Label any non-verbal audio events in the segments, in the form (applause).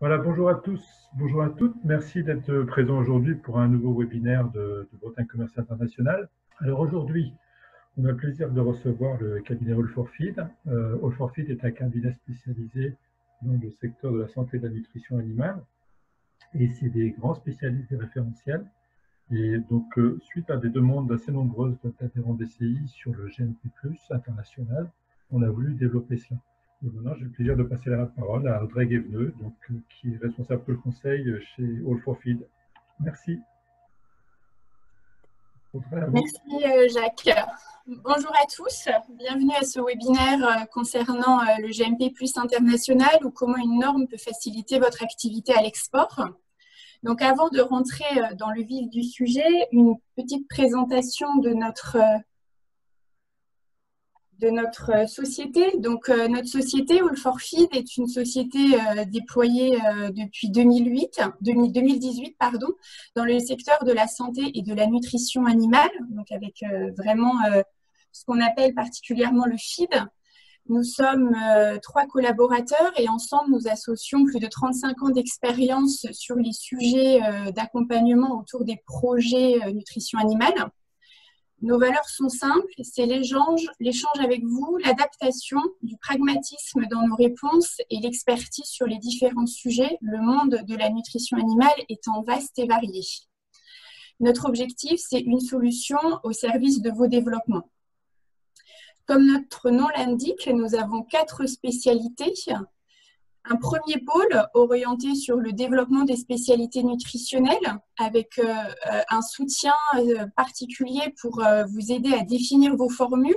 Voilà, bonjour à tous, bonjour à toutes. Merci d'être présents aujourd'hui pour un nouveau webinaire de, Bretagne Commerce International. Alors aujourd'hui, on a le plaisir de recevoir le cabinet All for Feed. Euh, All for Feed est un cabinet spécialisé dans le secteur de la santé et de la nutrition animale. Et c'est des grands spécialistes et référentiels. Et donc, euh, suite à des demandes assez nombreuses d'adhérents DCI sur le GNP+, international, on a voulu développer cela. Maintenant, j'ai le plaisir de passer la parole à Audrey Guéveneux, donc, euh, qui est responsable de conseil chez All for Feed. Merci. Merci euh, Jacques. Bonjour à tous, bienvenue à ce webinaire euh, concernant le GMP Plus international ou comment une norme peut faciliter votre activité à l'export. Donc avant de rentrer dans le vif du sujet, une petite présentation de notre de notre euh, société. Donc, euh, notre société, All for Feed, est une société euh, déployée depuis 2008, 2018 pardon, dans le secteur de la santé et de la nutrition animale, donc avec vraiment ce qu'on appelle particulièrement le feed. Nous sommes trois collaborateurs et ensemble, nous associons plus de 35 ans d'expérience sur les sujets d'accompagnement autour des projets nutrition animale. Nos valeurs sont simples, c'est l'échange, avec vous, l'adaptation, du pragmatisme dans nos réponses et l'expertise sur les différents sujets, le monde de la nutrition animale étant vaste et varié. Notre objectif, c'est une solution au service de vos développements. Comme notre nom l'indique, nous avons quatre spécialités un premier pôle orienté sur le développement des spécialités nutritionnelles avec euh, euh, un soutien euh, particulier pour vous aider à définir vos formules,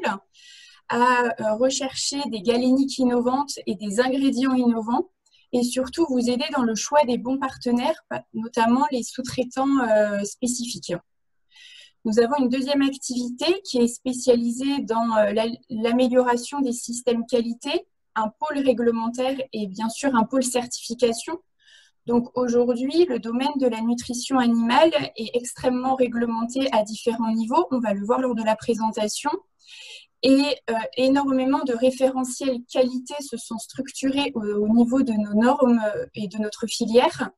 à rechercher des galéniques innovantes et des ingrédients innovants et surtout vous aider dans le choix des bons partenaires, notamment les sous-traitants spécifiques. Nous avons une deuxième activité qui est spécialisée dans l'amélioration des systèmes qualité un pôle réglementaire et bien sûr un pôle certification. Donc aujourd'hui, le domaine de la nutrition animale est extrêmement réglementé à différents niveaux. On va le voir lors de la présentation. Et euh, énormément de référentiels qualité se sont structurés au, niveau de nos normes et de notre filière.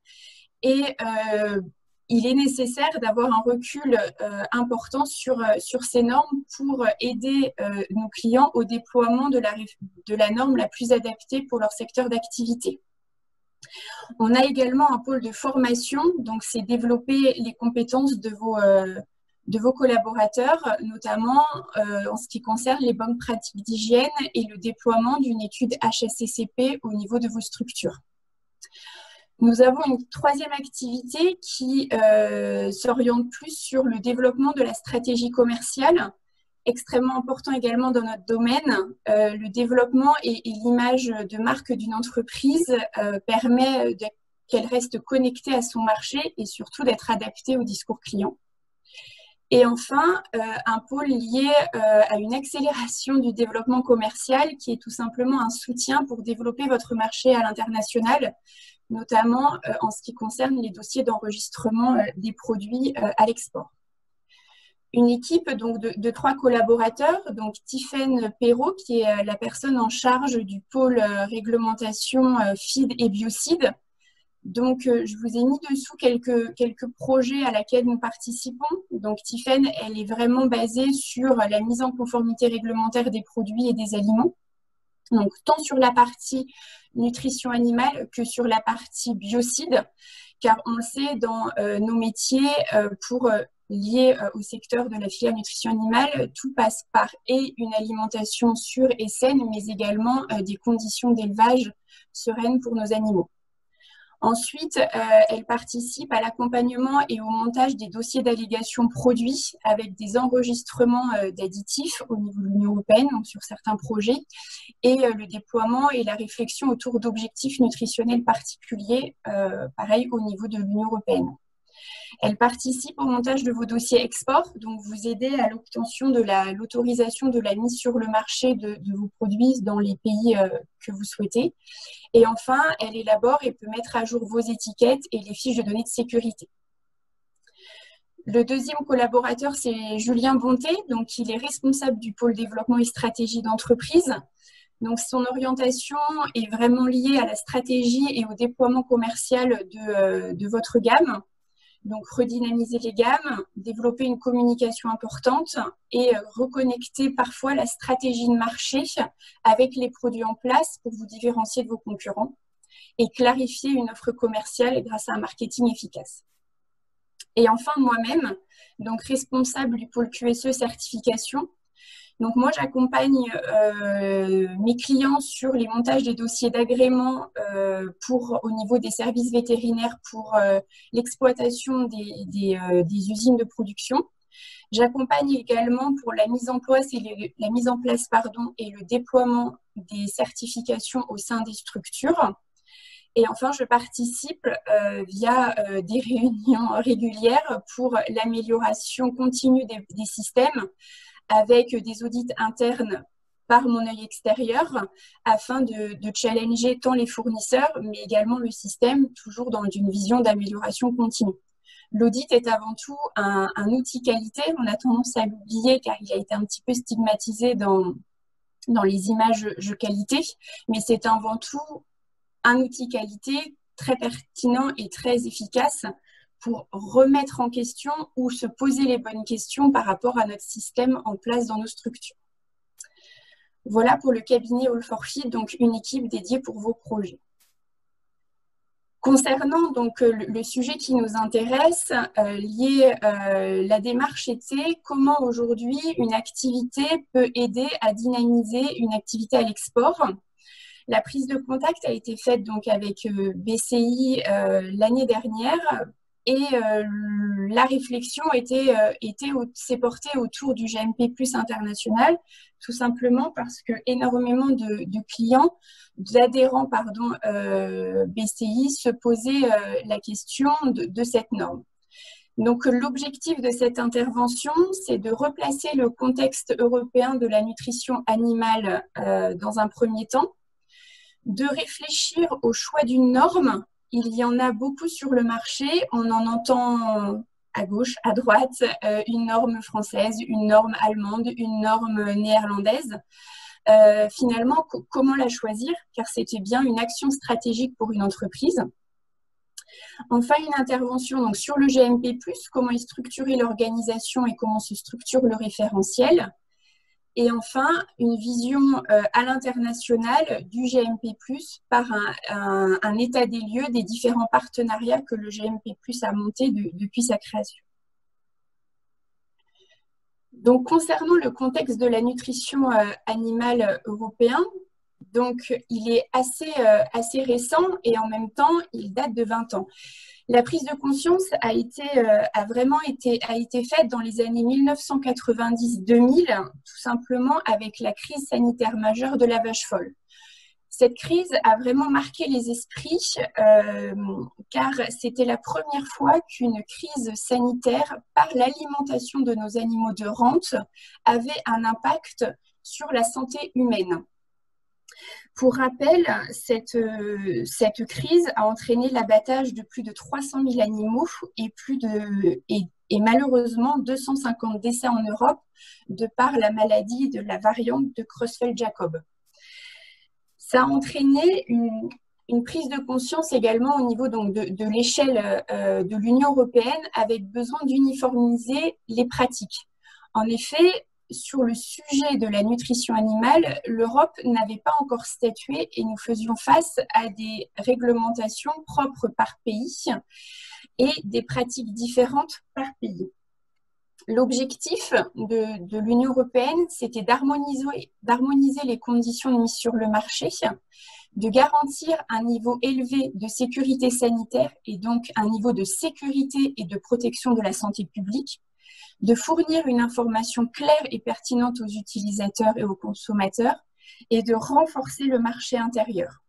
Euh, il est nécessaire d'avoir un recul euh, important sur, euh, sur ces normes pour aider euh, nos clients au déploiement de la, norme la plus adaptée pour leur secteur d'activité. On a également un pôle de formation, donc c'est développer les compétences de vos, de vos collaborateurs, notamment en ce qui concerne les bonnes pratiques d'hygiène et le déploiement d'une étude HSCCP au niveau de vos structures. Nous avons une troisième activité qui euh, s'oriente plus sur le développement de la stratégie commerciale, extrêmement important également dans notre domaine. Euh, le développement et, l'image de marque d'une entreprise euh, permet qu'elle reste connectée à son marché et surtout d'être adaptée au discours client. Et enfin, un pôle lié à une accélération du développement commercial qui est tout simplement un soutien pour développer votre marché à l'international notamment euh, en ce qui concerne les dossiers d'enregistrement euh, des produits euh, à l'export. Une équipe donc, de, trois collaborateurs, donc Tiffaine Perrault, qui est la personne en charge du pôle réglementation FID et biocide. Donc, je vous ai mis dessous quelques, quelques projets à laquelle nous participons. Donc, Tiffaine, elle est vraiment basée sur la mise en conformité réglementaire des produits et des aliments. Donc, tant sur la partie nutrition animale que sur la partie biocide, car on le sait, dans euh, nos métiers, euh, pour euh, lier au secteur de la filière nutrition animale, tout passe par et une alimentation sûre et saine, mais également des conditions d'élevage sereines pour nos animaux. Ensuite, euh, elle participe à l'accompagnement et au montage des dossiers d'allégation produits avec des enregistrements euh, d'additifs au niveau de l'Union européenne, donc sur certains projets, et euh, le déploiement et la réflexion autour d'objectifs nutritionnels particuliers, pareil au niveau de l'Union européenne. Elle participe au montage de vos dossiers export, donc vous aidez à l'obtention de l'autorisation de la mise sur le marché de, vos produits dans les pays euh, que vous souhaitez. Et enfin, elle élabore et peut mettre à jour vos étiquettes et les fiches de données de sécurité. Le deuxième collaborateur, c'est Julien Bonté, donc il est responsable du pôle développement et stratégie d'entreprise. Donc, son orientation est vraiment liée à la stratégie et au déploiement commercial de, de votre gamme. Donc, redynamiser les gammes, développer une communication importante et reconnecter parfois la stratégie de marché avec les produits en place pour vous différencier de vos concurrents et clarifier une offre commerciale grâce à un marketing efficace. Et enfin, moi-même, donc responsable du pôle QSE certification. Donc moi, j'accompagne euh, mes clients sur les montages des dossiers d'agrément euh, au niveau des services vétérinaires pour euh, l'exploitation des, usines de production. J'accompagne également pour la mise en place et mise en place et le déploiement des certifications au sein des structures. Et enfin, je participe via des (laughs) réunions régulières pour l'amélioration continue des, systèmes avec des audits internes par mon œil extérieur afin de, challenger tant les fournisseurs, mais également le système, toujours dans une vision d'amélioration continue. L'audit est avant tout un, outil qualité. On a tendance à l'oublier car il a été un petit peu stigmatisé dans, dans les images qualité, mais c'est avant tout un outil qualité très pertinent et très efficace pour remettre en question ou se poser les bonnes questions par rapport à notre système en place dans nos structures. Voilà pour le cabinet All for donc une équipe dédiée pour vos projets. Concernant donc le, sujet qui nous intéresse, euh, lié euh, la démarche était comment aujourd'hui une activité peut aider à dynamiser une activité à l'export la prise de contact a été faite donc avec euh, BCI l'année dernière et euh, la réflexion était, était s'est portée autour du GMP Plus international, tout simplement parce que énormément de, clients, d'adhérents pardon, BCI se posaient la question de, cette norme. Donc l'objectif de cette intervention, c'est de replacer le contexte européen de la nutrition animale dans un premier temps, de réfléchir au choix d'une norme. Il y en a beaucoup sur le marché. On en entend à gauche, à droite, euh, une norme française, une norme allemande, une norme néerlandaise. Euh, finalement, comment la choisir? Car c'était bien une action stratégique pour une entreprise. Enfin, une intervention sur le GMP, comment est structurée l'organisation et comment se structure le référentiel. Et enfin, une vision euh, à l'international du GMP, par un, état des lieux des différents partenariats que le GMP a monté depuis sa création. Donc, concernant le contexte de la nutrition euh, animale européen, donc il est assez, euh, assez récent et en même temps, il date de 20 ans. La prise de conscience a, été, euh, a vraiment été, a été faite dans les années 1990-2000, tout simplement avec la crise sanitaire majeure de la vache folle. Cette crise a vraiment marqué les esprits euh, car c'était la première fois qu'une crise sanitaire par l'alimentation de nos animaux de rente avait un impact sur la santé humaine. Pour rappel, cette, cette crise a entraîné l'abattage de plus de 300 000 animaux et, malheureusement 250 décès en Europe de par la maladie de la variante de Creutzfeldt-Jacob. Ça a entraîné une, prise de conscience également au niveau de l'échelle euh, de l'Union européenne avec besoin d'uniformiser les pratiques. En effet, sur le sujet de la nutrition animale, l'Europe n'avait pas encore statué et nous faisions face à des réglementations propres par pays et des pratiques différentes par pays. L'objectif de, l'Union européenne, c'était d'harmoniser, les conditions de mise sur le marché, de garantir un niveau élevé de sécurité sanitaire et donc un niveau de sécurité et de protection de la santé publique, de fournir une information claire et pertinente aux utilisateurs et aux consommateurs et de renforcer le marché intérieur.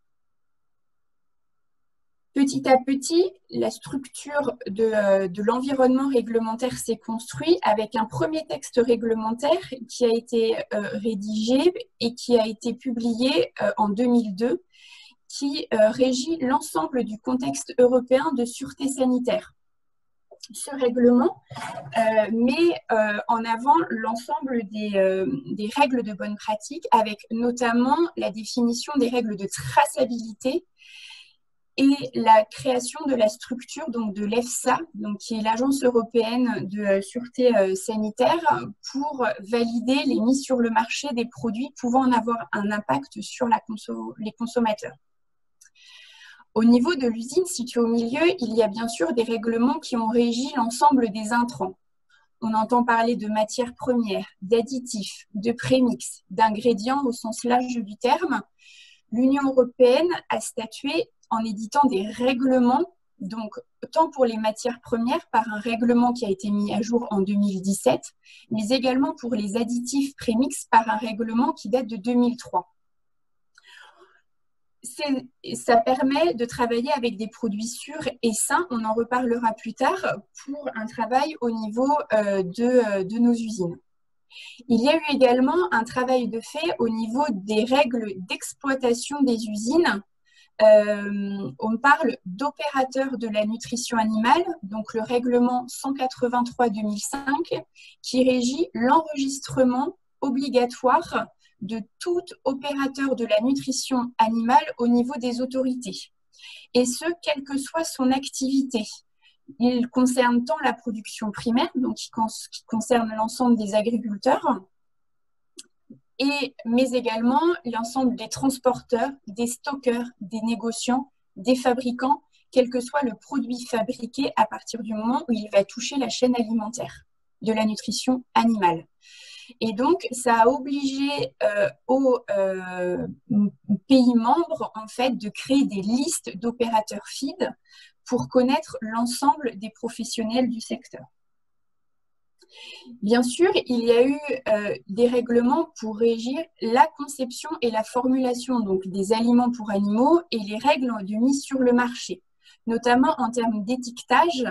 Petit à petit, la structure de, l'environnement réglementaire s'est construite avec un premier texte réglementaire qui a été euh, rédigé et qui a été publié euh, en 2002, qui euh, régit l'ensemble du contexte européen de sûreté sanitaire. Ce règlement met en avant l'ensemble des, des, règles de bonne pratique, avec notamment la définition des règles de traçabilité et la création de la structure donc de l'EFSA, qui est l'agence européenne de euh, sûreté euh, sanitaire, pour valider les mises sur le marché des produits pouvant en avoir un impact sur les consommateurs. Au niveau de l'usine située au milieu, il y a bien sûr des règlements qui ont régi l'ensemble des intrants. On entend parler de matières premières, d'additifs, de prémix, d'ingrédients au sens large du terme. L'Union européenne a statué en éditant des règlements, donc tant pour les matières premières par un règlement qui a été mis à jour en 2017, mais également pour les additifs prémix par un règlement qui date de 2003 ça permet de travailler avec des produits sûrs et sains. On en reparlera plus tard pour un travail au niveau euh, de, euh, de, nos usines. Il y a eu également un travail de fait au niveau des règles d'exploitation des usines euh, on parle d'opérateurs de la nutrition animale, donc le règlement 183-2005, qui régit l'enregistrement obligatoire de tout opérateur de la nutrition animale au niveau des autorités. Et ce, quelle que soit son activité. Il concerne tant la production primaire, donc qui concerne l'ensemble des agriculteurs, et, mais également l'ensemble des transporteurs, des stockeurs, des négociants, des fabricants, quel que soit le produit fabriqué à partir du moment où il va toucher la chaîne alimentaire de la nutrition animale. Et donc, ça a obligé euh, aux euh, pays membres, en fait, de créer des listes d'opérateurs feed pour connaître l'ensemble des professionnels du secteur. Bien sûr, il y a eu euh, des règlements pour régir la conception et la formulation des aliments pour animaux et les règles de mise sur le marché, notamment en termes d'étiquetage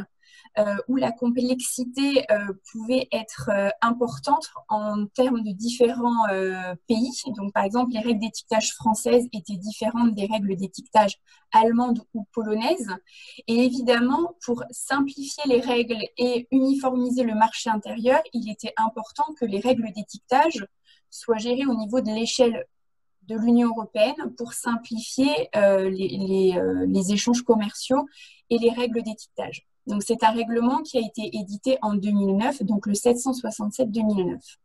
où la complexité euh, pouvait être euh, importante en termes de différents pays. Donc, par exemple, les règles d'étiquetage françaises étaient différentes des règles d'étiquetage allemandes ou polonaises. Et évidemment, pour simplifier les règles et uniformiser le marché intérieur, il était important que les règles d'étiquetage soient gérées au niveau de l'échelle de l'Union européenne pour simplifier les, les, échanges commerciaux et les règles d'étiquetage. Donc, c'est un règlement qui a été édité en 2009, donc le 767-2009.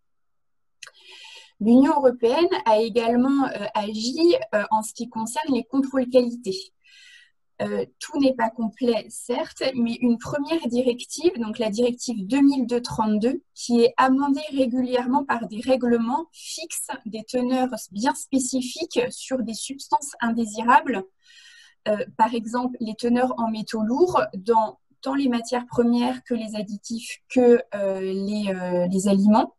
L'Union européenne a également euh, agi euh, en ce qui concerne les contrôles qualité. Euh, tout n'est pas complet, certes, mais une première directive, donc la directive 2002-32, qui est amendée régulièrement par des règlements, fixe des teneurs bien spécifiques sur des substances indésirables. par exemple, les teneurs en métaux lourds dans tant les matières premières que les additifs que euh, euh, les, aliments.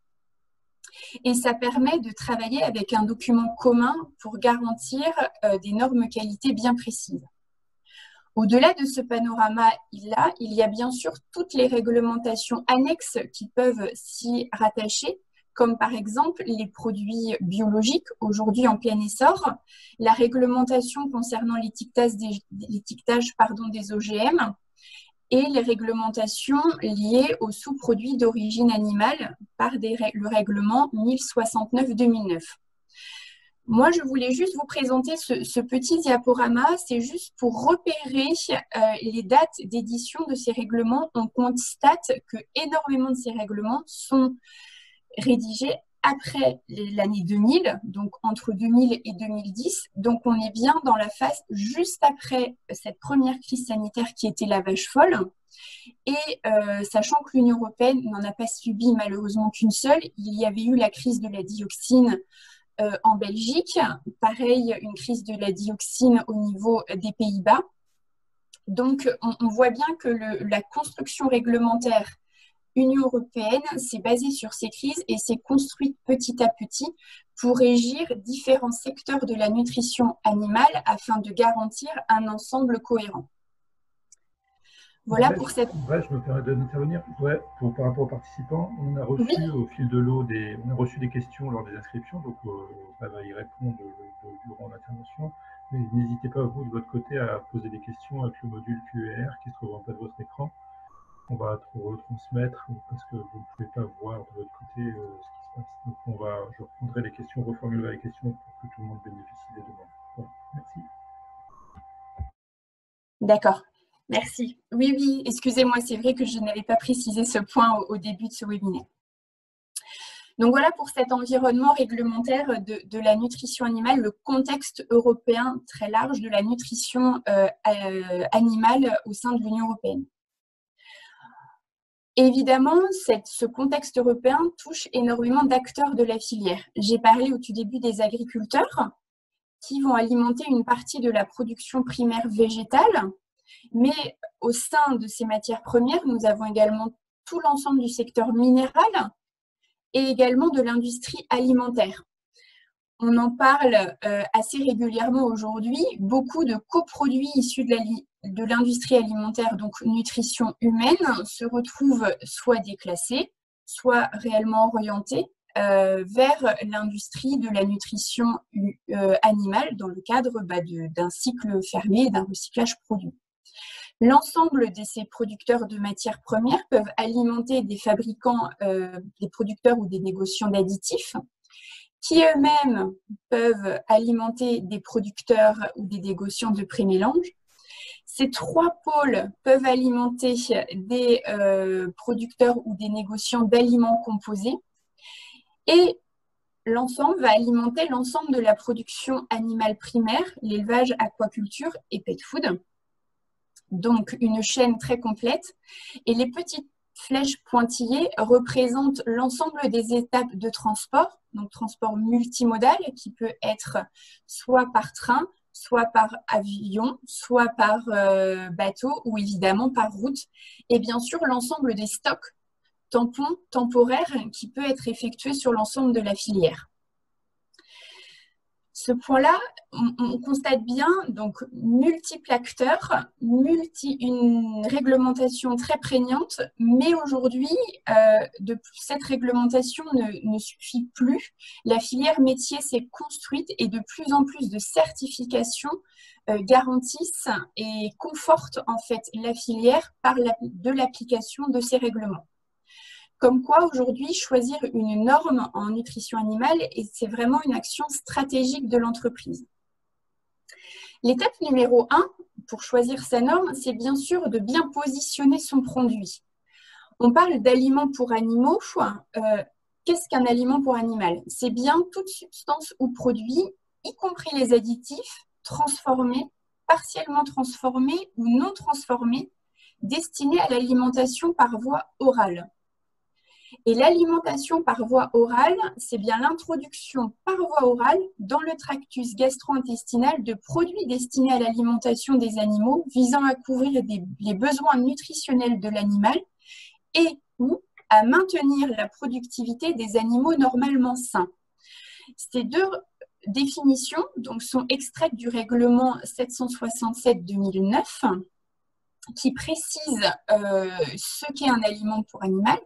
Et ça permet de travailler avec un document commun pour garantir euh, des normes qualité bien précises. Au-delà de ce panorama, il, y a bien sûr toutes les réglementations annexes qui peuvent s'y rattacher, comme par exemple les produits biologiques, aujourd'hui en plein essor, la réglementation concernant l'étiquetage des OGM, et les réglementations liées aux sous-produits d'origine animale par le règlement 1069-2009. Moi, je voulais juste vous présenter ce, petit diaporama. C'est juste pour repérer euh, les dates d'édition de ces règlements. On constate que énormément de ces règlements sont rédigés après l'année 2000, donc entre 2000 et 2010. Donc on est bien dans la phase juste après cette première crise sanitaire qui était la vache folle. Et euh, sachant que l'Union européenne n'en a pas subi malheureusement qu'une seule, il y avait eu la crise de la dioxine euh, en Belgique, pareil, une crise de la dioxine au niveau des Pays-Bas. Donc on, voit bien que la construction réglementaire Union européenne s'est basée sur ces crises et s'est construite petit à petit pour régir différents secteurs de la nutrition animale afin de garantir un ensemble cohérent. Voilà pour cette. je me permets d'intervenir. Ouais, par rapport aux participants, on a reçu au fil de l'eau des, on a reçu des questions lors des inscriptions, donc euh, on va y répondre durant l'intervention. Mais n'hésitez pas vous de votre côté à poser des questions avec le module QER qui se trouve en bas de votre écran qu'on va retransmettre parce que vous ne pouvez pas voir de l'autre côté ce qui se passe. Donc on va, je reprendrai les questions, reformulerai les questions pour que tout le monde bénéficie des demandes. merci. D'accord. Merci. Oui, oui, excusez-moi, c'est vrai que je n'avais pas précisé ce point au, début de ce webinaire. Donc voilà pour cet environnement réglementaire de, la nutrition animale, le contexte européen très large de la nutrition euh, euh, animale au sein de l'Union européenne. Évidemment, ce contexte européen touche énormément d'acteurs de la filière. J'ai parlé au tout début des agriculteurs qui vont alimenter une partie de la production primaire végétale, mais au sein de ces matières premières, nous avons également tout l'ensemble du secteur minéral et également de l'industrie alimentaire. On en parle euh, assez régulièrement aujourd'hui. Beaucoup de coproduits issus de l'industrie alimentaire, donc nutrition humaine, se retrouvent soit déclassés, soit réellement orientés euh, vers l'industrie de la nutrition euh, animale dans le cadre bah, d'un cycle fermé et d'un recyclage produit. L'ensemble de ces producteurs de matières premières peuvent alimenter des fabricants, euh, des producteurs ou des négociants d'additifs, qui eux-mêmes peuvent alimenter des producteurs ou des négociants de pré-mélange. Ces trois pôles peuvent alimenter des euh, producteurs ou des négociants d'aliments composés. Et l'ensemble va alimenter l'ensemble de la production animale primaire, l'élevage, aquaculture et pet food donc une chaîne très complète. Et les petites flèches pointillées représentent l'ensemble des étapes de transport, donc transport multimodal qui peut être soit par train, soit par avion, soit par euh, bateau ou évidemment par route. Et bien sûr, l'ensemble des stocks tampons temporaires qui peut être effectué sur l'ensemble de la filière ce point-là, on, constate bien donc multiples acteurs, une réglementation très prégnante, mais aujourd'hui, euh, cette réglementation ne, suffit plus. La filière métier s'est construite et de plus en plus de certifications euh, garantissent et confortent en fait la filière par de l'application de ces règlements. Comme quoi, aujourd'hui, choisir une norme en nutrition animale, c'est vraiment une action stratégique de l'entreprise. L'étape numéro 1 pour choisir sa norme, c'est bien sûr de bien positionner son produit. On parle d'aliments pour animaux. Euh, qu'est-ce qu'un aliment pour animal? C'est bien toute substance ou produit, y compris les additifs, transformés, partiellement transformés ou non transformés, destinés à l'alimentation par voie orale. Et l'alimentation par voie orale, c'est bien l'introduction par voie orale dans le tractus gastro-intestinal de produits destinés à l'alimentation des animaux visant à couvrir les besoins nutritionnels de l'animal et ou à maintenir la productivité des animaux normalement sains. Ces deux définitions donc, sont extraites du règlement 767-2009 qui précise euh, ce qu'est un aliment pour animal,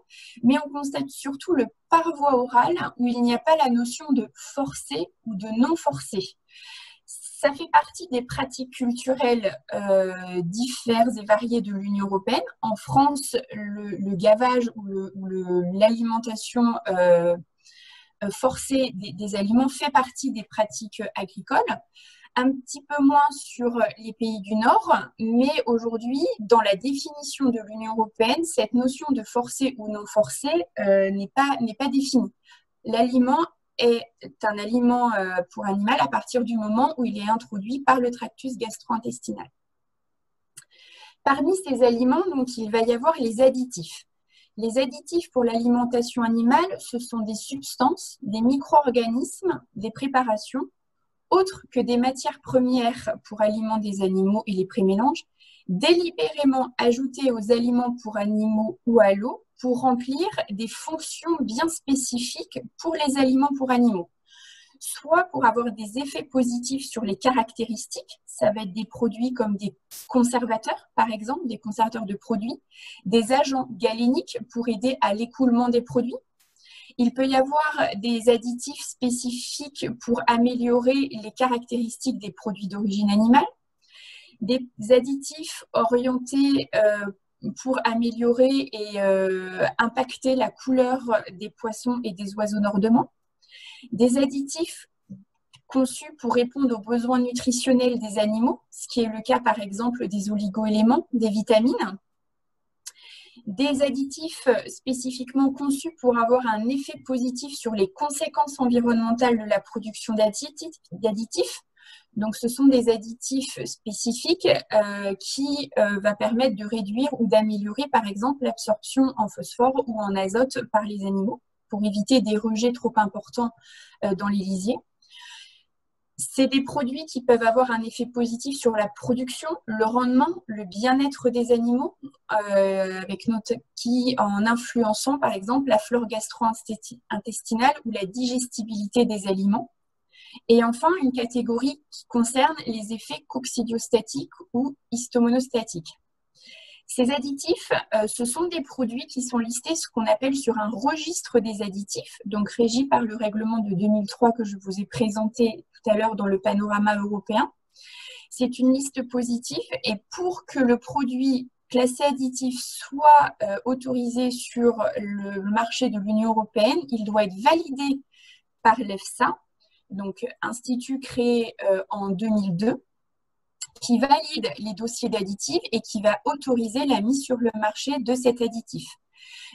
mais on constate surtout le par voie orale où il n'y a pas la notion de forcé ou de non forcé. Ça fait partie des pratiques culturelles euh, diverses et variées de l'Union européenne. En France, le, gavage ou l'alimentation euh, forcée des aliments fait partie des pratiques agricoles un petit peu moins sur les pays du Nord, mais aujourd'hui, dans la définition de l'Union européenne, cette notion de forcé ou non forcé euh, n'est pas, pas définie. L'aliment est un aliment euh, pour animal à partir du moment où il est introduit par le tractus gastro-intestinal. Parmi ces aliments, donc, il va y avoir les additifs. Les additifs pour l'alimentation animale, ce sont des substances, des micro-organismes, des préparations autres que des matières premières pour aliments des animaux et les prémélanges, délibérément ajoutées aux aliments pour animaux ou à l'eau pour remplir des fonctions bien spécifiques pour les aliments pour animaux. Soit pour avoir des effets positifs sur les caractéristiques, ça va être des produits comme des conservateurs, par exemple, des conservateurs de produits, des agents galéniques pour aider à l'écoulement des produits, il peut y avoir des additifs spécifiques pour améliorer les caractéristiques des produits d'origine animale, des additifs orientés euh, pour améliorer et impacter la couleur des poissons et des oiseaux nordemans. Des additifs conçus pour répondre aux besoins nutritionnels des animaux, ce qui est le cas par exemple des oligoéléments, des vitamines. Des additifs spécifiquement conçus pour avoir un effet positif sur les conséquences environnementales de la production d'additifs. Donc, ce sont des additifs spécifiques euh, qui euh, va permettre de réduire ou d'améliorer, par exemple, l'absorption en phosphore ou en azote par les animaux pour éviter des rejets trop importants euh, dans les. C'est des produits qui peuvent avoir un effet positif sur la production, le rendement, le bien-être des animaux, euh, avec qui en influençant par exemple la flore gastro-intestinale ou la digestibilité des aliments. Et enfin, une catégorie qui concerne les effets coccidiostatiques ou histomonostatiques. Ces additifs, euh, ce sont des produits qui sont listés ce qu'on appelle sur un registre des additifs, donc régi par le règlement de 2003 que je vous ai présenté tout à l'heure dans le panorama européen. C'est une liste positive et pour que le produit classé additif soit euh, autorisé sur le marché de l'Union européenne, il doit être validé par l'EFSA, donc institut créé euh, en 2002 qui valide les dossiers d'additifs et qui va autoriser la mise sur le marché de cet additif.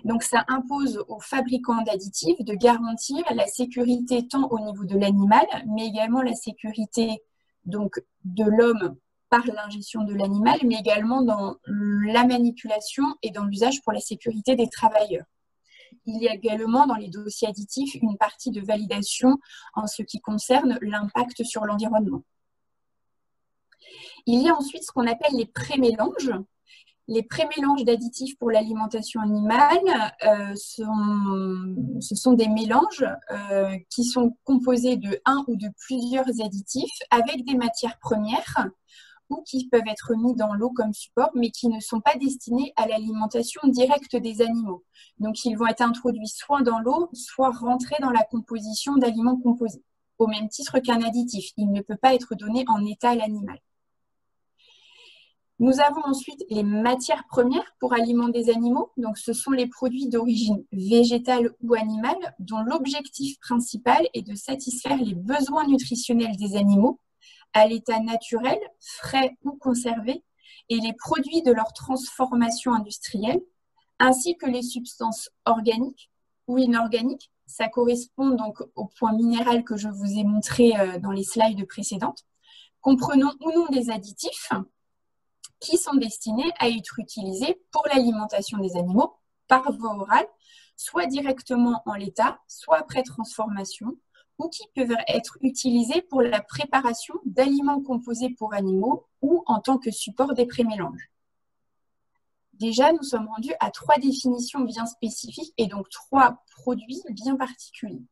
Donc, ça impose aux fabricants d'additifs de garantir la sécurité tant au niveau de l'animal, mais également la sécurité donc, de l'homme par l'ingestion de l'animal, mais également dans la manipulation et dans l'usage pour la sécurité des travailleurs. Il y a également dans les dossiers additifs une partie de validation en ce qui concerne l'impact sur l'environnement. Il y a ensuite ce qu'on appelle les prémélanges. Les prémélanges d'additifs pour l'alimentation animale, euh, ce sont des mélanges euh, qui sont composés de un ou de plusieurs additifs avec des matières premières ou qui peuvent être mis dans l'eau comme support, mais qui ne sont pas destinés à l'alimentation directe des animaux. Donc, ils vont être introduits soit dans l'eau, soit rentrés dans la composition d'aliments composés, au même titre qu'un additif. Il ne peut pas être donné en état à l'animal. Nous avons ensuite les matières premières pour alimenter des animaux. Donc, ce sont les produits d'origine végétale ou animale dont l'objectif principal est de satisfaire les besoins nutritionnels des animaux à l'état naturel, frais ou conservé, et les produits de leur transformation industrielle, ainsi que les substances organiques ou inorganiques. Ça correspond donc au point minéral que je vous ai montré euh, dans les slides précédentes, comprenant ou non des additifs, qui sont destinés à être utilisés pour l'alimentation des animaux par voie orale, soit directement en l'état, soit après transformation, ou qui peuvent être utilisés pour la préparation d'aliments composés pour animaux ou en tant que support des prémélanges. Déjà, nous sommes rendus à trois définitions bien spécifiques et donc trois produits bien particuliers.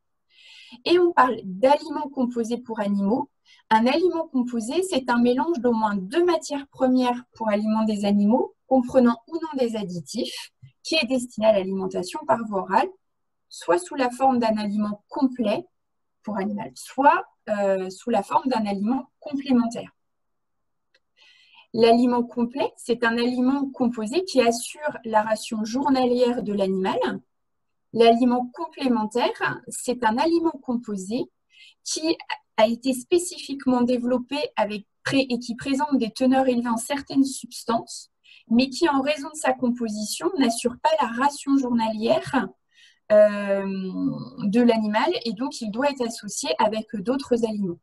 Et on parle d'aliments composés pour animaux, un aliment composé, c'est un mélange d'au moins deux matières premières pour alimenter des animaux, comprenant ou non des additifs, qui est destiné à l'alimentation par voie orale, soit sous la forme d'un aliment complet pour animal, soit euh, sous la forme d'un aliment complémentaire. L'aliment complet, c'est un aliment composé qui assure la ration journalière de l'animal. L'aliment complémentaire, c'est un aliment composé qui a été spécifiquement développé avec et qui présente des teneurs élevées en certaines substances, mais qui, en raison de sa composition, n'assure pas la ration journalière euh, de l'animal et donc il doit être associé avec d'autres aliments.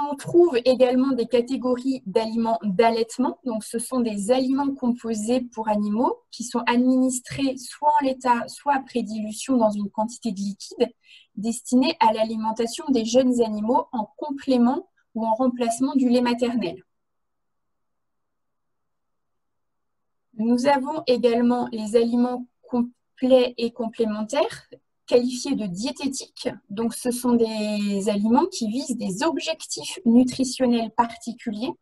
On trouve également des catégories d'aliments d'allaitement. Ce sont des aliments composés pour animaux qui sont administrés soit en l'état, soit après dilution dans une quantité de liquide destinés à l'alimentation des jeunes animaux en complément ou en remplacement du lait maternel. Nous avons également les aliments complets et complémentaires qualifiés de diététiques. Donc, ce sont des aliments qui visent des objectifs nutritionnels particuliers.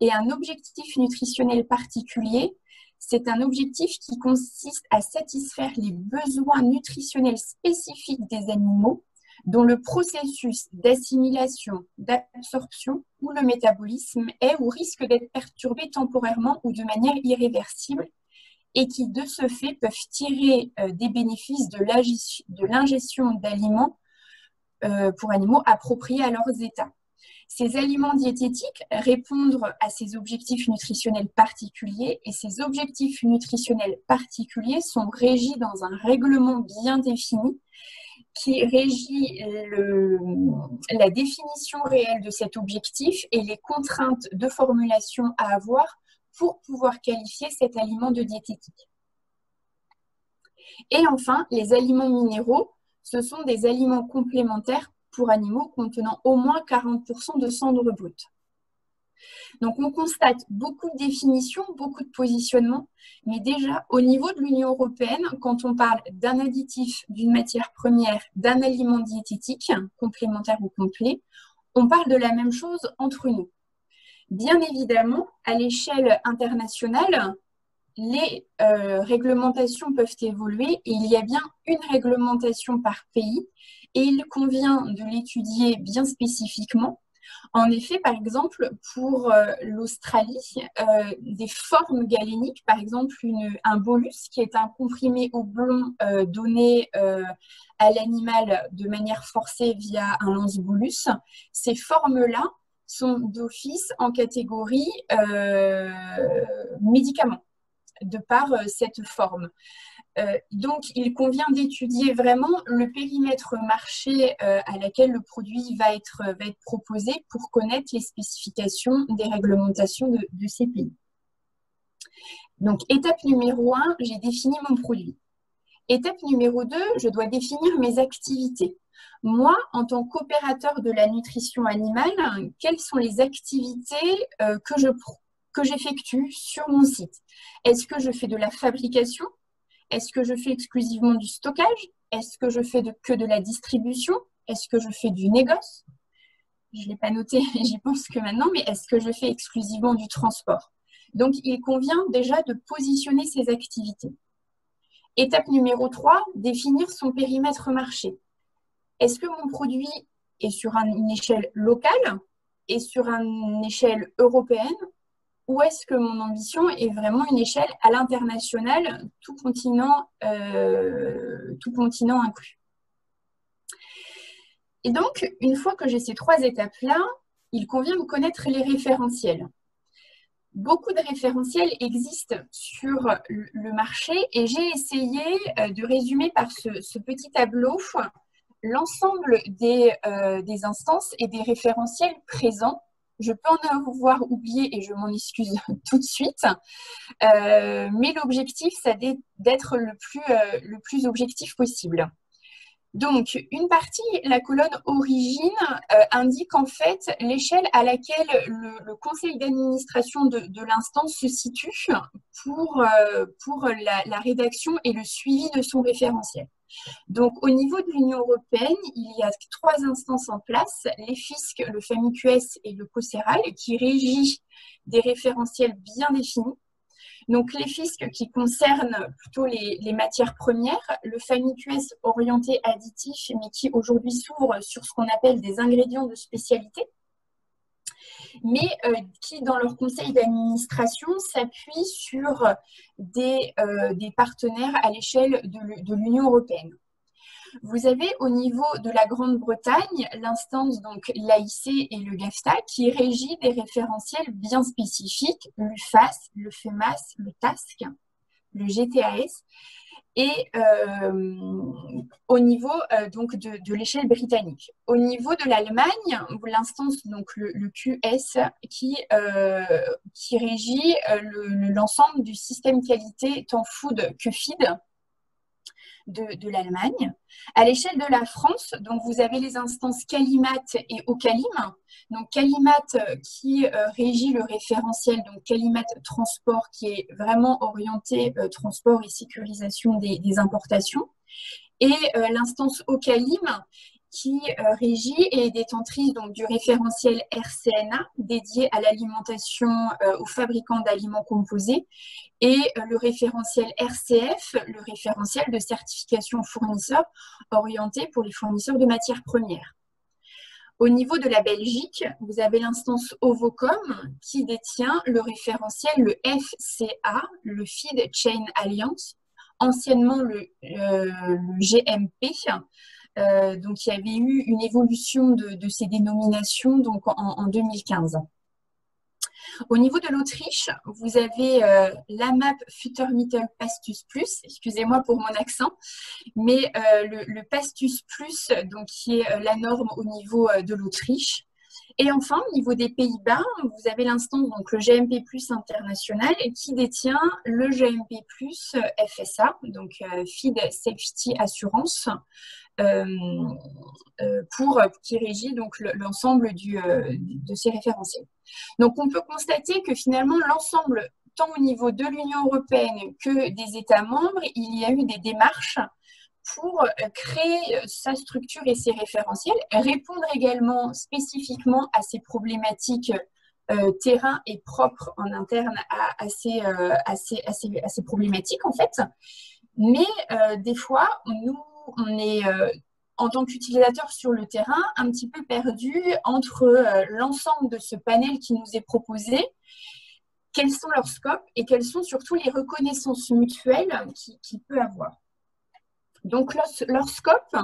Et un objectif nutritionnel particulier, c'est un objectif qui consiste à satisfaire les besoins nutritionnels spécifiques des animaux dont le processus d'assimilation, d'absorption ou le métabolisme est ou risque d'être perturbé temporairement ou de manière irréversible et qui, de ce fait, peuvent tirer euh, des bénéfices de l'ingestion d'aliments euh, pour animaux appropriés à leurs états. Ces aliments diététiques répondent à ces objectifs nutritionnels particuliers et ces objectifs nutritionnels particuliers sont régis dans un règlement bien défini qui régit la définition réelle de cet objectif et les contraintes de formulation à avoir pour pouvoir qualifier cet aliment de diététique. Et enfin, les aliments minéraux, ce sont des aliments complémentaires pour animaux contenant au moins 40% de cendres brutes. Donc on constate beaucoup de définitions, beaucoup de positionnements, mais déjà au niveau de l'Union européenne, quand on parle d'un additif, d'une matière première, d'un aliment diététique, complémentaire ou complet, on parle de la même chose entre nous. Bien évidemment, à l'échelle internationale, les euh, réglementations peuvent évoluer et il y a bien une réglementation par pays et il convient de l'étudier bien spécifiquement. En effet, par exemple, pour euh, l'Australie, euh, des formes galéniques, par exemple un bolus qui est un comprimé au blond donné à l'animal de manière forcée via un lance-bolus, ces formes-là sont d'office en catégorie euh, médicaments, de par euh, cette forme. Euh, donc, il convient d'étudier vraiment le périmètre marché à laquelle le produit va être, proposé pour connaître les spécifications des réglementations de, de ces pays. Donc, étape numéro 1, j'ai défini mon produit. Étape numéro 2, je dois définir mes activités. Moi, en tant qu'opérateur de la nutrition animale, quelles sont les activités euh, que je que j'effectue sur mon site? Est-ce que je fais de la fabrication? Est-ce que je fais exclusivement du stockage? Est-ce que je fais que de la distribution? Est-ce que je fais du négoce? Je ne l'ai pas noté, (laughs) j'y pense que maintenant, mais est-ce que je fais exclusivement du transport? Donc, il convient déjà de positionner ces activités. Étape numéro 3, définir son périmètre marché est-ce que mon produit est sur une échelle locale et sur une échelle européenne ou est-ce que mon ambition est vraiment une échelle à l'international, tout continent, euh, tout continent inclus? Et donc, une fois que j'ai ces trois étapes-là, il convient de connaître les référentiels. Beaucoup de référentiels existent sur le marché et j'ai essayé euh, de résumer par ce petit tableau l'ensemble euh, des, instances et des référentiels présents. Je peux en avoir oublié et je m'en excuse (laughs) tout de suite, euh, mais l'objectif, c'est d'être le, plus, euh, le plus objectif possible. Donc, une partie, la colonne origine, indique en fait l'échelle à laquelle le, conseil d'administration de, l'instance se situe pour la, rédaction et le suivi de son référentiel. Donc, au niveau de l'Union européenne, il y a trois instances en place, les fiscs, le FAMIQS et le COCERAL, qui régit des référentiels bien définis. Donc, les fiscs qui concernent plutôt les, matières premières, le FAMIQS orienté additif, mais qui aujourd'hui s'ouvre sur ce qu'on appelle des ingrédients de spécialité mais euh, qui, dans leur conseil d'administration, s'appuient sur des, euh, des, partenaires à l'échelle de l'Union européenne. Vous avez au niveau de la Grande-Bretagne l'instance donc l'AIC et le GAFTA qui régit des référentiels bien spécifiques, l'UFAS, le FEMAS, le TASC, le GTAS, et euh, au niveau euh, donc de, l'échelle britannique. Au niveau de l'Allemagne, l'instance donc le, QS qui euh, qui régit l'ensemble du système qualité tant food que feed de, l'Allemagne. À l'échelle de la France, donc vous avez les instances Calimat et Ocalim. Donc Calimat euh, qui euh, régit le référentiel, donc Calimat Transport qui est vraiment orienté euh, transport et sécurisation des, importations. Et l'instance Ocalim qui euh, régit et est détentrice donc, du référentiel RCNA dédié à l'alimentation euh, aux fabricants d'aliments composés et euh, le référentiel RCF, le référentiel de certification fournisseur orienté pour les fournisseurs de matières premières. Au niveau de la Belgique, vous avez l'instance Ovocom qui détient le référentiel, le FCA, le Feed Chain Alliance, anciennement le, GMP, euh, donc, il y avait eu une évolution de, ces dénominations en, 2015. Au niveau de l'Autriche, vous avez euh, la map Pastus Plus, excusez-moi pour mon accent, mais euh, le, Pastus Plus, donc, qui est la norme au niveau de l'Autriche. Et enfin, au niveau des Pays-Bas, vous avez l'instance, donc le GMP international, qui détient le GMP Plus FSA, donc Feed Safety Assurance, euh, euh, pour qui régit donc l'ensemble euh, de ces référentiels. Donc on peut constater que finalement l'ensemble, tant au niveau de l'Union européenne que des États membres, il y a eu des démarches pour créer sa structure et ses référentiels, répondre également spécifiquement à ces problématiques terrain et propres en interne à, à, ces, problématiques en fait. Mais des fois, nous, on est euh, en tant qu'utilisateur sur le terrain un petit peu perdu entre euh, l'ensemble de ce panel qui nous est proposé, quels sont leurs scopes et quelles sont surtout les reconnaissances mutuelles qu'il peut avoir. Donc leur, scope,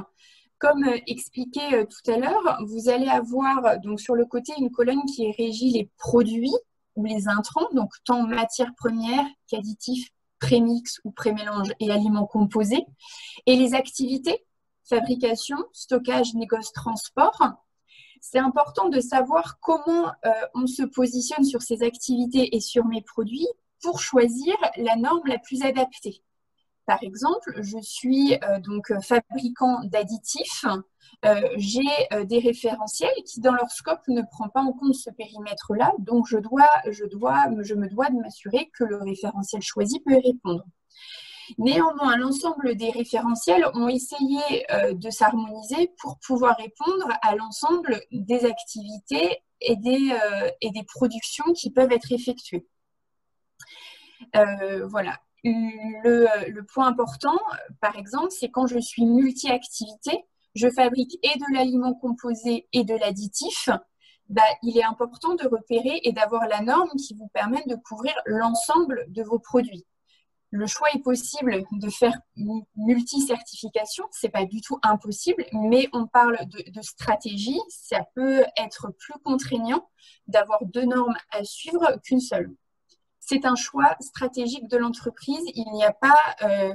comme euh, expliqué tout à l'heure, vous allez avoir donc sur le côté une colonne qui régit les produits ou les intrants, donc tant matières premières qu'additifs, prémix ou prémélange et aliments composés, et les activités, fabrication, stockage, négoce, transport. C'est important de savoir comment euh, on se positionne sur ces activités et sur mes produits pour choisir la norme la plus adaptée. Par exemple, je suis euh, donc fabricant d'additifs. Euh, j'ai des référentiels qui, dans leur scope, ne prend pas en compte ce périmètre-là. Donc, je, dois, je, dois, je me dois de m'assurer que le référentiel choisi peut y répondre. Néanmoins, l'ensemble des référentiels ont essayé euh, de s'harmoniser pour pouvoir répondre à l'ensemble des activités et des, euh, productions qui peuvent être effectuées. Euh, voilà. Le, le, point important, par exemple, c'est quand je suis multi-activité, je fabrique et de l'aliment composé et de l'additif, bah, il est important de repérer et d'avoir la norme qui vous permet de couvrir l'ensemble de vos produits le choix est possible de faire multi-certification, c'est pas du tout impossible, mais on parle de, stratégie, ça peut être plus contraignant d'avoir deux normes à suivre qu'une seule. C'est un choix stratégique de l'entreprise, il n'y a pas euh,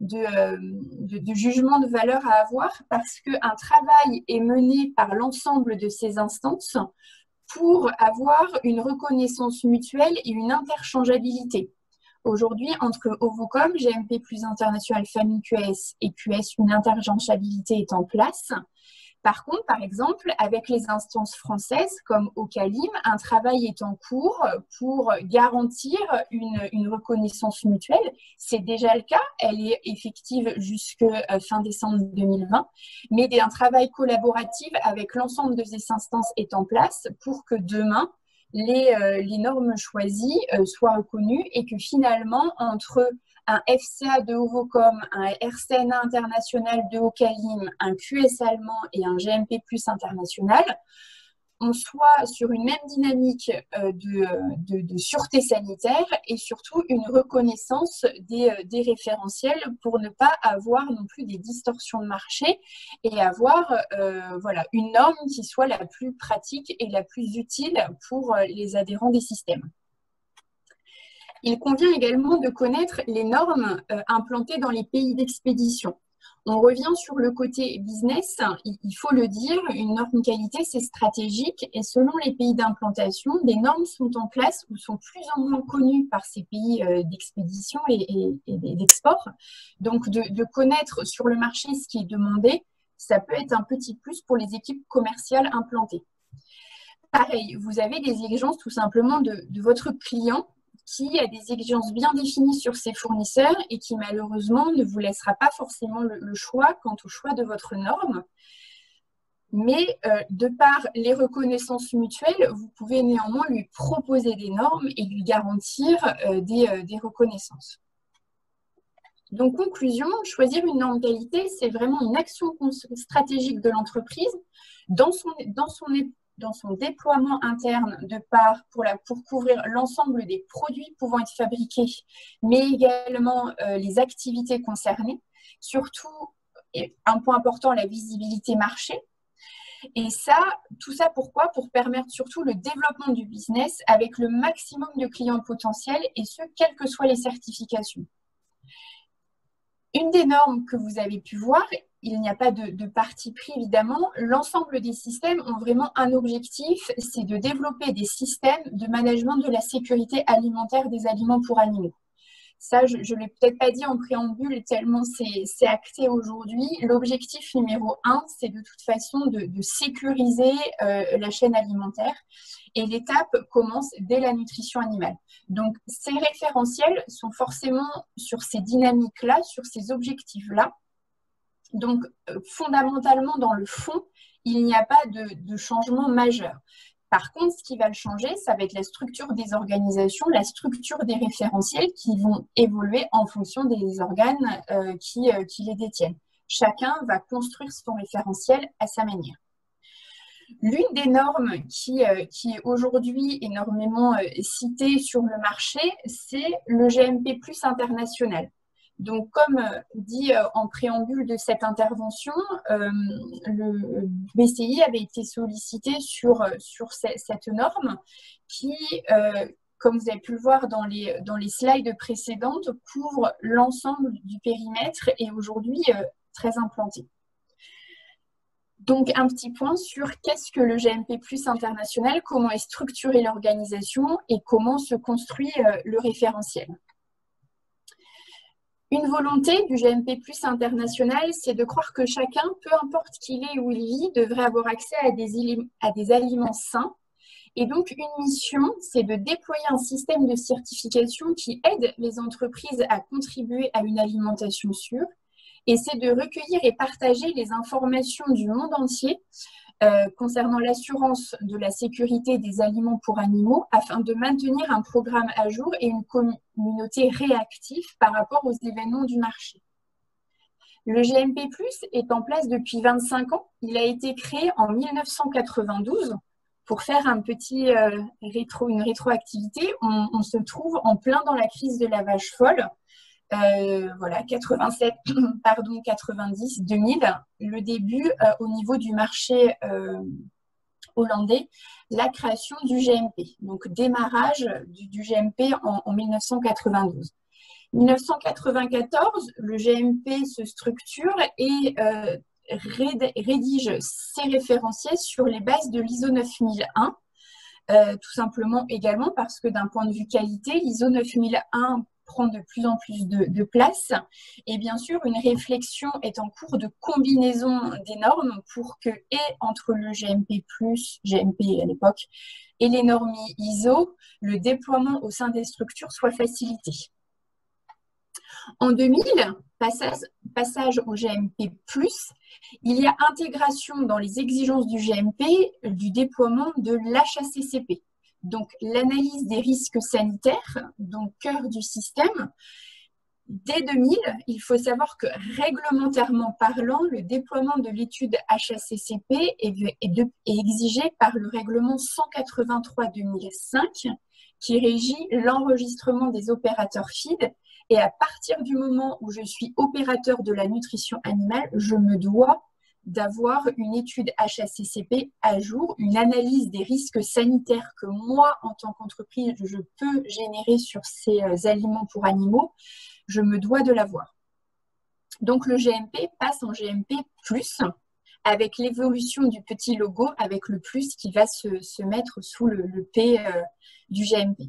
euh, de, de, jugement de valeur à avoir parce qu'un travail est mené par l'ensemble de ces instances pour avoir une reconnaissance mutuelle et une interchangeabilité. Aujourd'hui, entre Ovocom, GMP plus international, famille QS et QS, une interchangeabilité est en place. Par contre, par exemple, avec les instances françaises comme Ocalim, un travail est en cours pour garantir une, reconnaissance mutuelle. C'est déjà le cas, elle est effective jusque euh, fin décembre 2020, mais un travail collaboratif avec l'ensemble de ces instances est en place pour que demain, euh, les, normes choisies euh, soient reconnues et que finalement, entre un FCA de Ovocom, un RCNA international de Ocalim, un QS allemand et un GMP international, on soit sur une même dynamique euh, de, sûreté sanitaire et surtout une reconnaissance des, euh, des, référentiels pour ne pas avoir non plus des distorsions de marché et avoir euh, voilà, une norme qui soit la plus pratique et la plus utile pour les adhérents des systèmes. Il convient également de connaître les normes implantées dans les pays d'expédition. On revient sur le côté business, il faut le dire, une norme qualité, c'est stratégique et selon les pays d'implantation, des normes sont en place ou sont plus ou moins connues par ces pays euh, d'expédition et, d'export. Donc, de, connaître sur le marché ce qui est demandé, ça peut être un petit plus pour les équipes commerciales implantées. Pareil, vous avez des exigences tout simplement de votre client qui a des exigences bien définies sur ses fournisseurs et qui malheureusement ne vous laissera pas forcément le, choix quant au choix de votre norme. Mais de par les reconnaissances mutuelles, vous pouvez néanmoins lui proposer des normes et lui garantir des, des reconnaissances. Donc, conclusion, choisir une norme qualité, c'est vraiment une action stratégique de l'entreprise dans son, dans, son, dans son déploiement interne de part pour, pour couvrir l'ensemble des produits pouvant être fabriqués, mais également euh, les activités concernées. Surtout, un point important, la visibilité marché. Et ça, tout ça pourquoi? Pour permettre surtout le développement du business avec le maximum de clients potentiels et ce, quelles que soient les certifications. Une des normes que vous avez pu voir, il n'y a pas de, parti pris évidemment, l'ensemble des systèmes ont vraiment un objectif, c'est de développer des systèmes de management de la sécurité alimentaire des aliments pour animaux. Ça, je ne l'ai peut-être pas dit en préambule, tellement c'est acté aujourd'hui. L'objectif numéro un, c'est de toute façon de, sécuriser euh, la chaîne alimentaire. Et l'étape commence dès la nutrition animale. Donc, ces référentiels sont forcément sur ces dynamiques-là, sur ces objectifs-là. Donc, euh, fondamentalement, dans le fond, il n'y a pas de, changement majeur. Par contre, ce qui va le changer, ça va être la structure des organisations, la structure des référentiels qui vont évoluer en fonction des organes euh, qui, euh, qui les détiennent. Chacun va construire son référentiel à sa manière. L'une des normes qui, est aujourd'hui énormément citée sur le marché, c'est le GMP international. Donc, comme euh, dit euh, en préambule de cette intervention, euh, le BCI avait été sollicité sur, cette norme qui, comme vous avez pu le voir dans les, slides précédentes, couvre l'ensemble du périmètre et aujourd'hui très implanté. Donc, un petit point sur qu'est-ce que le GMP international, comment est structurée l'organisation et comment se construit le référentiel. Une volonté du GMP Plus international, c'est de croire que chacun, peu importe qui il est ou il vit, devrait avoir accès à des aliments sains. Et donc, une mission, c'est de déployer un système de certification qui aide les entreprises à contribuer à une alimentation sûre. Et c'est de recueillir et partager les informations du monde entier euh, concernant l'assurance de la sécurité des aliments pour animaux afin de maintenir un programme à jour et une communauté réactive par rapport aux événements du marché. Le GMP est en place depuis 25 ans. Il a été créé en 1992 pour faire un petit euh, une rétroactivité. On, se trouve en plein dans la crise de la vache folle euh, voilà, 87, (clears throat) pardon, 90, 2000, le début euh, au niveau du marché euh, hollandais, la création du GMP, donc démarrage du, GMP en, en, 1992. 1994, le GMP se structure et rédige ses référentiels sur les bases de l'ISO 9001. tout simplement également parce que d'un point de vue qualité, l'ISO 9001 prend de plus en plus de, place. Et bien sûr, une réflexion est en cours de combinaison des normes pour que, et entre le GMP, GMP à l'époque, et les normes ISO, le déploiement au sein des structures soit facilité. En 2000, passage, passage au GMP, il y a intégration dans les exigences du GMP du déploiement de l'HACCP, donc l'analyse des risques sanitaires, donc cœur du système. Dès 2000, il faut savoir que réglementairement parlant, le déploiement de l'étude HACCP est, exigé par le règlement 183-2005 qui régit l'enregistrement des opérateurs FID. Et à partir du moment où je suis opérateur de la nutrition animale, je me dois d'avoir une étude HACCP à jour, une analyse des risques sanitaires que moi, en tant qu'entreprise, je peux générer sur ces euh, aliments pour animaux, je me dois de l'avoir. Donc le GMP passe en GMP avec l'évolution du petit logo, avec le plus qui va se, mettre sous le, P euh, du GMP.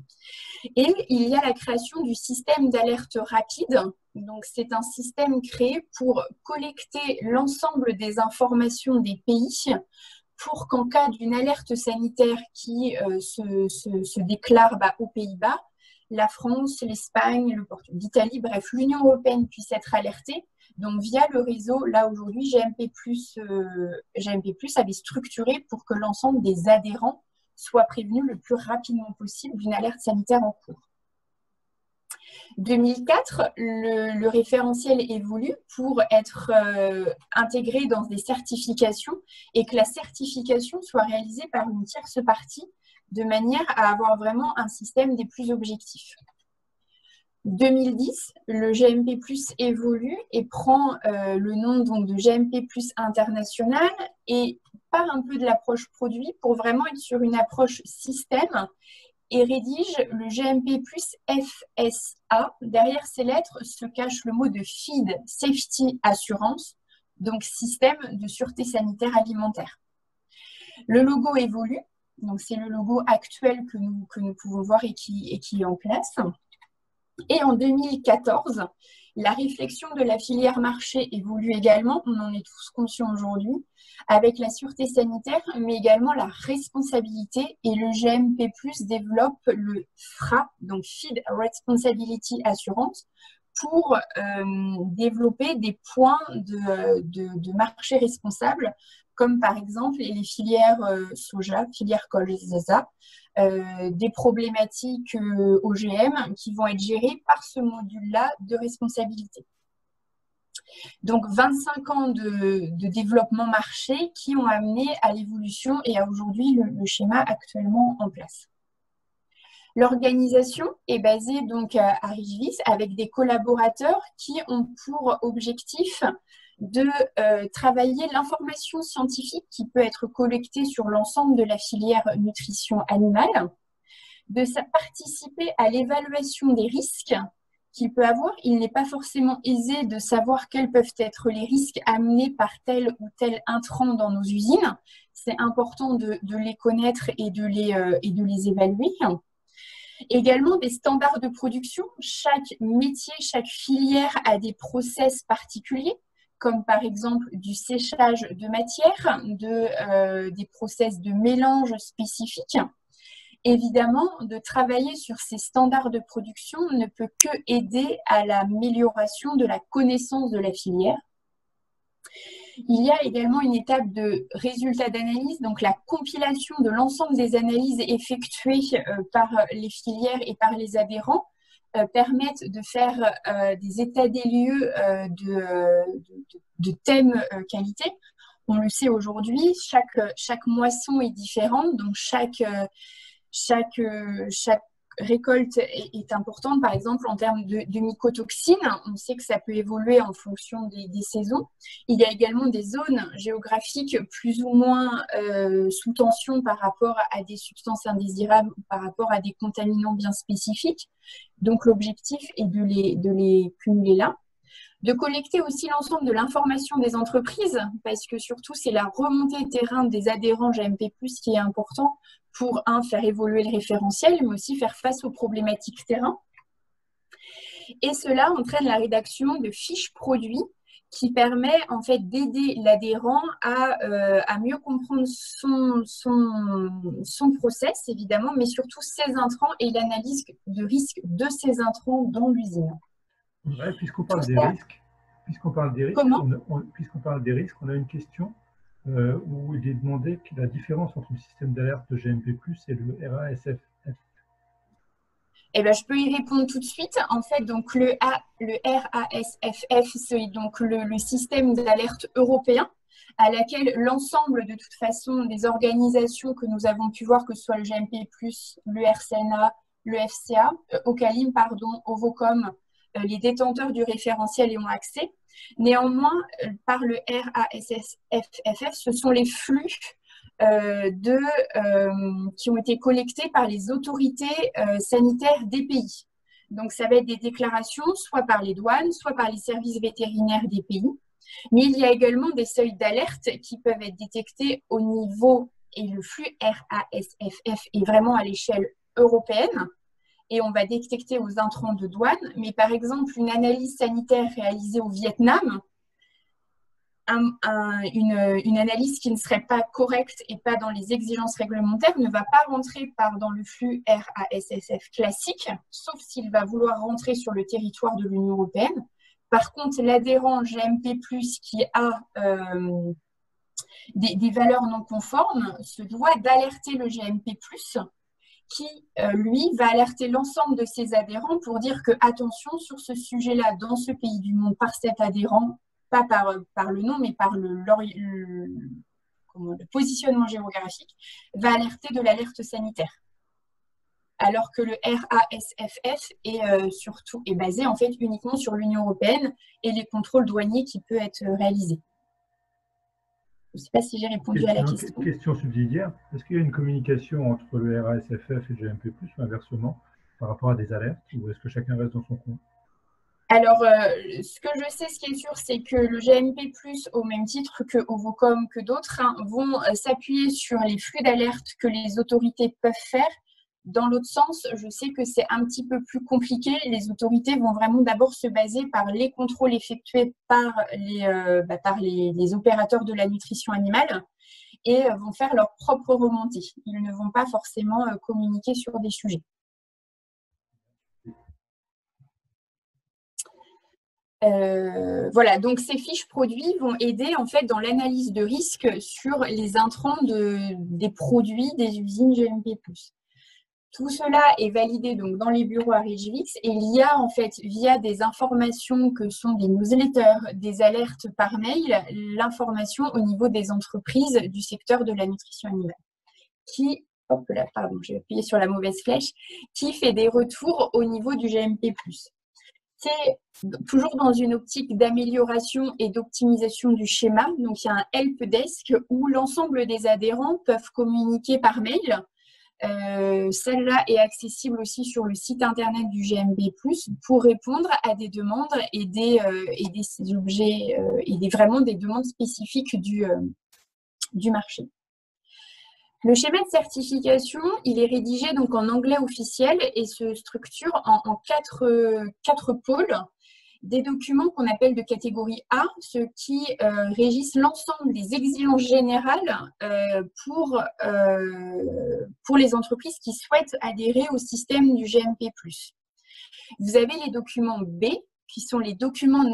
Et il y a la création du système d'alerte rapide. Donc, c'est un système créé pour collecter l'ensemble des informations des pays pour qu'en cas d'une alerte sanitaire qui euh, se, déclare bah, aux Pays-Bas, la France, l'Espagne, l'Italie, bref, l'Union européenne puisse être alertée. Donc, via le réseau, là aujourd'hui, GMP, euh, GMP avait structuré pour que l'ensemble des adhérents soient prévenus le plus rapidement possible d'une alerte sanitaire en cours. 2004, le, référentiel évolue pour être euh, intégré dans des certifications et que la certification soit réalisée par une tierce partie de manière à avoir vraiment un système des plus objectifs. 2010, le GMP évolue et prend euh, le nom donc, de GMP international et part un peu de l'approche produit pour vraiment être sur une approche système et rédige le GMP FSA. Derrière ces lettres se cache le mot de Feed Safety Assurance, donc système de sûreté sanitaire alimentaire. Le logo évolue, donc c'est le logo actuel que nous, que nous pouvons voir et qui, et qui est en place. Et en 2014, la réflexion de la filière marché évolue également, on en est tous conscients aujourd'hui, avec la sûreté sanitaire, mais également la responsabilité. Et le GMP développe le FRA, donc Feed Responsibility Assurance, pour euh, développer des points de, de, marché responsable, comme par exemple les filières euh, soja, filière colza, euh, des problématiques OGM qui vont être gérées par ce module-là de responsabilité. Donc 25 ans de, développement marché qui ont amené à l'évolution et à aujourd'hui le, schéma actuellement en place. L'organisation est basée donc à, Rigevis avec des collaborateurs qui ont pour objectif de euh, travailler l'information scientifique qui peut être collectée sur l'ensemble de la filière nutrition animale, de participer à l'évaluation des risques qu'il peut avoir, il n'est pas forcément aisé de savoir quels peuvent être les risques amenés par tel ou tel intrant dans nos usines. C'est important de, les connaître et de les, euh, et de les évaluer. Également des standards de production. Chaque métier, chaque filière a des process particuliers, comme par exemple du séchage de matière, euh, des process de mélange spécifiques évidemment, de travailler sur ces standards de production ne peut que aider à l'amélioration de la connaissance de la filière. Il y a également une étape de résultat d'analyse, donc la compilation de l'ensemble des analyses effectuées euh, par les filières et par les adhérents permettent de faire euh, des états des lieux de, thèmes qualité. On le sait aujourd'hui, chaque, chaque moisson est différente, donc chaque, chaque, euh, chaque récolte est, importante, par exemple en termes de, mycotoxines. On sait que ça peut évoluer en fonction des, saisons. Il y a également des zones géographiques plus ou moins euh, sous tension par rapport à des substances indésirables ou par rapport à des contaminants bien spécifiques. Donc l'objectif est de les, de les cumuler là de collecter aussi l'ensemble de l'information des entreprises, parce que surtout, c'est la remontée terrain des adhérents GMP, qui est important pour, un, faire évoluer le référentiel, mais aussi faire face aux problématiques terrain. Et cela entraîne la rédaction de fiches produits qui permet en fait d'aider l'adhérent à, euh, mieux comprendre son, son, son, process, évidemment, mais surtout ses intrants et l'analyse de risque de ces intrants dans l'usine. Puisqu'on parle, des risques, puisqu'on parle des risques, puisqu'on parle des risques, on a une question euh, où il est demandé la différence entre le système d'alerte de GMP+, et le RASFF. Eh ben, je peux y répondre tout de suite. En fait, donc le, A, le RASFF, c'est donc le, système d'alerte européen à laquelle l'ensemble de toute façon des organisations que nous avons pu voir, que ce soit le GMP+, le RCNA, le FCA, euh, Ocalim, pardon, Ovocom, les détenteurs du référentiel y ont accès. Néanmoins, euh, par le RASFF, ce sont les flux euh, qui ont été collectés par les autorités sanitaires des pays. Donc, ça va être des déclarations soit par les douanes, soit par les services vétérinaires des pays. Mais il y a également des seuils d'alerte qui peuvent être détectés au niveau, et le flux RASFF est vraiment à l'échelle européenne et on va détecter aux intrants de douane. Mais par exemple, une analyse sanitaire réalisée au Vietnam une, analyse qui ne serait pas correcte et pas dans les exigences réglementaires ne va pas rentrer par, dans le flux RASSF classique, sauf s'il va vouloir rentrer sur le territoire de l'Union européenne. Par contre, l'adhérent GMP+, qui a euh, des, des, valeurs non conformes, se doit d'alerter le GMP+, qui, euh, lui, va alerter l'ensemble de ses adhérents pour dire que, attention, sur ce sujet-là, dans ce pays du monde, par cet adhérent, pas par, par le nom, mais par le, positionnement géographique, va alerter de l'alerte sanitaire. Alors que le RASFF est euh, surtout basé en fait uniquement sur l'Union européenne et les contrôles douaniers qui peuvent être réalisés. Je ne sais pas si j'ai répondu à la question. Question subsidiaire. Est-ce qu'il y a une communication entre le RASFF et le GMP, ou inversement, par rapport à des alertes, ou est-ce que chacun reste dans son coin? Alors, euh, ce que je sais, ce qui est sûr, c'est que le GMP+, au même titre que Ovocom, que d'autres, hein, vont euh, s'appuyer sur les flux d'alerte que les autorités peuvent faire. Dans l'autre sens, je sais que c'est un petit peu plus compliqué. Les autorités vont vraiment d'abord se baser par les contrôles effectués par les, euh, bah, par les, opérateurs de la nutrition animale et vont faire leur propre remontée. Ils ne vont pas forcément communiquer sur des sujets. Euh, voilà, donc ces fiches produits vont aider en fait dans l'analyse de risque sur les intrants des produits des usines GMP+. Tout cela est validé donc dans les bureaux à Regivix et il y a en fait via des informations que sont des newsletters, des alertes par mail, l'information au niveau des entreprises du secteur de la nutrition animale qui pardon, j'ai appuyé sur la mauvaise flèche, qui fait des retours au niveau du GMP+ c'est toujours dans une optique d'amélioration et d'optimisation du schéma. Donc, il y a un helpdesk où l'ensemble des adhérents peuvent communiquer par mail. Euh, celle-là est accessible aussi sur le site internet du GMB+, pour répondre à des demandes et des, euh, objets euh, et des, vraiment des demandes spécifiques du, marché. Le schéma de certification, il est rédigé donc en anglais officiel et se structure en, quatre, pôles. Des documents qu'on appelle de catégorie A, ceux qui euh, régissent l'ensemble des exigences générales euh, pour, euh, pour les entreprises qui souhaitent adhérer au système du GMP+. Vous avez les documents B, qui sont les documents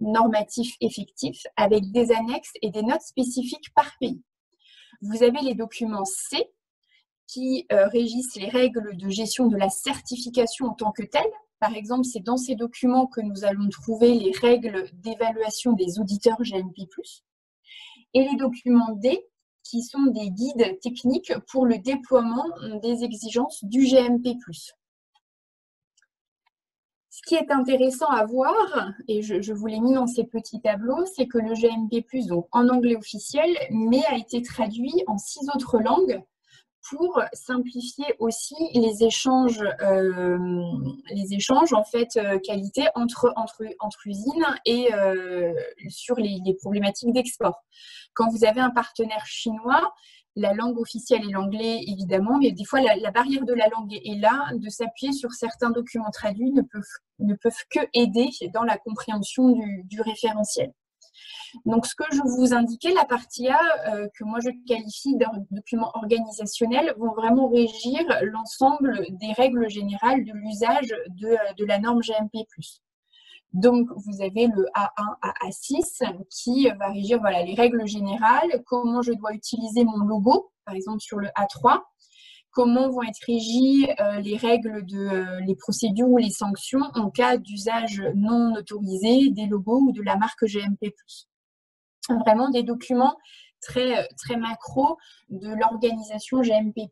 normatifs effectifs avec des annexes et des notes spécifiques par pays. Vous avez les documents C qui régissent les règles de gestion de la certification en tant que telle. Par exemple, c'est dans ces documents que nous allons trouver les règles d'évaluation des auditeurs GMP+. Et les documents D qui sont des guides techniques pour le déploiement des exigences du GMP+. Ce qui est intéressant à voir, et je, vous l'ai mis dans ces petits tableaux, c'est que le GMP+, donc en anglais officiel, mais a été traduit en six autres langues pour simplifier aussi les échanges, euh, les échanges en fait euh, qualité entre, entre, entre usines et euh, sur les, problématiques d'export. Quand vous avez un partenaire chinois, la langue officielle est l'anglais, évidemment, mais des fois, la, barrière de la langue est là. De s'appuyer sur certains documents traduits ne peuvent, ne peuvent que aider dans la compréhension du, référentiel. Donc, ce que je vous indiquais, la partie A, euh, que moi je qualifie de document organisationnel, vont vraiment régir l'ensemble des règles générales de l'usage de, de la norme GMP+. Donc, vous avez le A1 à A6 qui va régir voilà, les règles générales, comment je dois utiliser mon logo, par exemple sur le A3, comment vont être régies euh, les règles de euh, les procédures ou les sanctions en cas d'usage non autorisé des logos ou de la marque GMP+. Vraiment des documents très, très macro de l'organisation GMP+.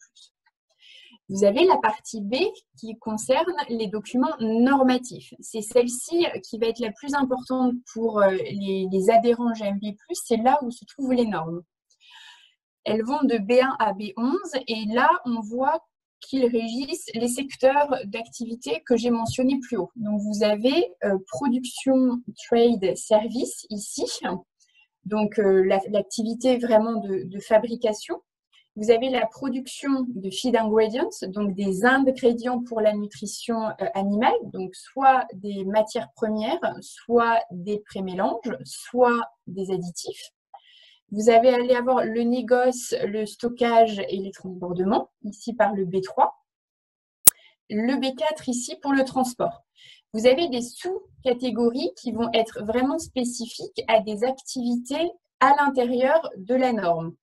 Vous avez la partie B qui concerne les documents normatifs. C'est celle-ci qui va être la plus importante pour euh, les, adhérents GMP+, c'est là où se trouvent les normes. Elles vont de B1 à B11 et là, on voit qu'ils régissent les secteurs d'activité que j'ai mentionnés plus haut. Donc, vous avez euh, production, trade, service ici. Donc, euh, l'activité vraiment de, fabrication Vous avez la production de feed ingredients, donc des ingrédients pour la nutrition euh, animale, donc soit des matières premières, soit des prémélanges, soit des additifs. Vous allez aller avoir le négoce, le stockage et les transbordements, ici par le B3. Le B4 ici pour le transport. Vous avez des sous-catégories qui vont être vraiment spécifiques à des activités à l'intérieur de la norme.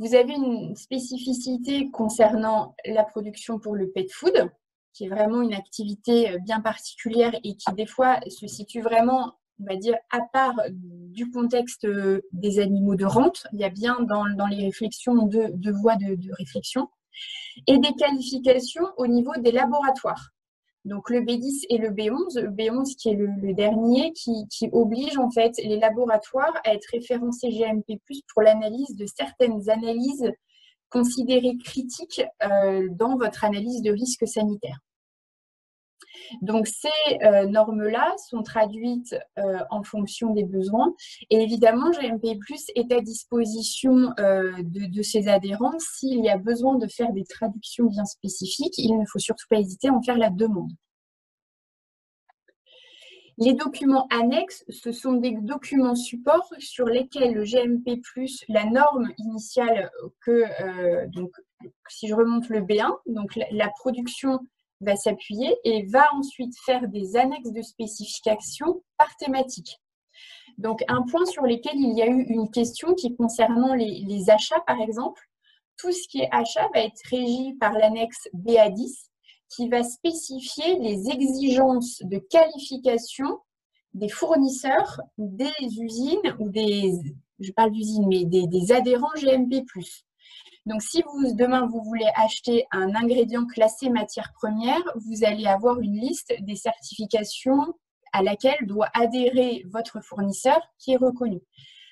Vous avez une spécificité concernant la production pour le pet food, qui est vraiment une activité bien particulière et qui des fois se situe vraiment, on va dire, à part du contexte des animaux de rente. Il y a bien dans, les réflexions deux, voies de réflexion. Et des qualifications au niveau des laboratoires. Donc le B10 et le B11, le B11 qui est le, dernier, qui, oblige en fait les laboratoires à être référencés GMP+, pour l'analyse de certaines analyses considérées critiques euh, dans votre analyse de risque sanitaire. Donc ces euh, normes-là sont traduites euh, en fonction des besoins et évidemment GMP est à disposition euh, de, ses adhérents s'il y a besoin de faire des traductions bien spécifiques. Il ne faut surtout pas hésiter à en faire la demande. Les documents annexes, ce sont des documents supports sur lesquels le GMP+, la norme initiale que, si je remonte le B1, donc la production va s'appuyer et va ensuite faire des annexes de spécification par thématique. Donc, un point sur lequel il y a eu une question qui concernant les, achats, par exemple, tout ce qui est achat va être régi par l'annexe BA10 qui va spécifier les exigences de qualification des fournisseurs, des usines ou des, je parle d'usines, mais des, des adhérents GMP+. Donc, si vous, demain, vous voulez acheter un ingrédient classé matière première, vous allez avoir une liste des certifications à laquelle doit adhérer votre fournisseur qui est reconnu.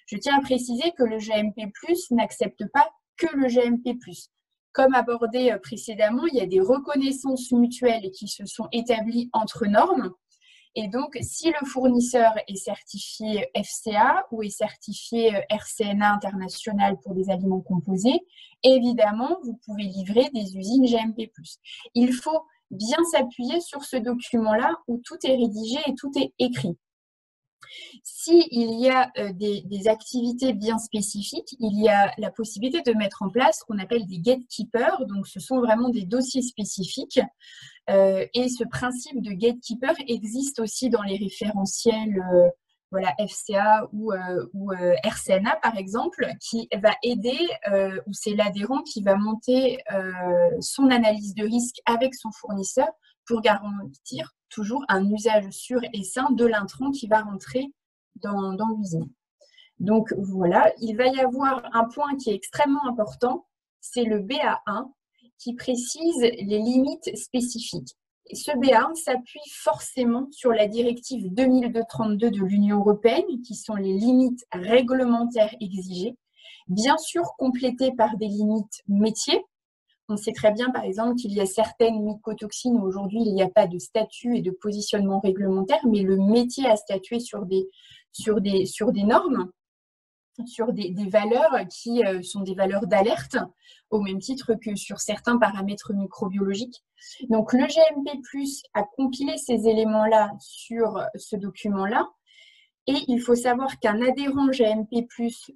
Je tiens à préciser que le GMP+, n'accepte pas que le GMP+. Comme abordé euh, précédemment, il y a des reconnaissances mutuelles qui se sont établies entre normes et donc, si le fournisseur est certifié FCA ou est certifié euh, RCNA international pour des aliments composés, évidemment, vous pouvez livrer des usines GMP+. Il faut bien s'appuyer sur ce document-là où tout est rédigé et tout est écrit. S'il y a euh, des, activités bien spécifiques, il y a la possibilité de mettre en place ce qu'on appelle des gatekeepers. Donc, ce sont vraiment des dossiers spécifiques euh, et ce principe de gatekeeper existe aussi dans les référentiels euh, voilà, FCA ou, ou RCNA, par exemple, qui va aider, ou c'est l'adhérent qui va monter son analyse de risque avec son fournisseur pour garantir toujours un usage sûr et sain de l'intrant qui va rentrer dans, l'usine. Donc voilà, il va y avoir un point qui est extrêmement important, c'est le BA1, qui précise les limites spécifiques. ce BA1 s'appuie forcément sur la directive 2232 de l'Union européenne, qui sont les limites réglementaires exigées, bien sûr complétées par des limites métiers. On sait très bien, par exemple, qu'il y a certaines mycotoxines où aujourd'hui il n'y a pas de statut et de positionnement réglementaire, mais le métier a statué sur des, sur des, sur des normes sur des, valeurs qui euh, sont des valeurs d'alerte, au même titre que sur certains paramètres microbiologiques. Donc le GMP+, a compilé ces éléments-là sur ce document-là. Et il faut savoir qu'un adhérent GMP+,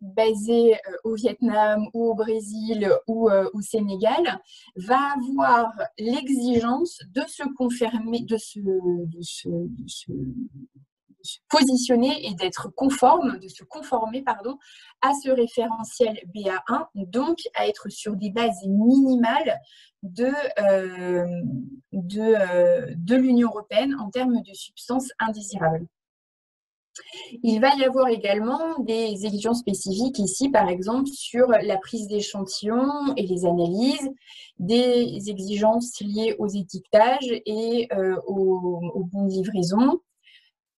basé euh, au Vietnam ou au Brésil ou euh, au Sénégal, va avoir l'exigence de se confirmer, de se, positionner et d'être conforme, de se conformer pardon, à ce référentiel BA1, donc à être sur des bases minimales de, euh, de l'Union européenne en termes de substances indésirables. Il va y avoir également des exigences spécifiques ici, par exemple, sur la prise d'échantillons et les analyses, des exigences liées aux étiquetages et euh, aux, bons de livraison,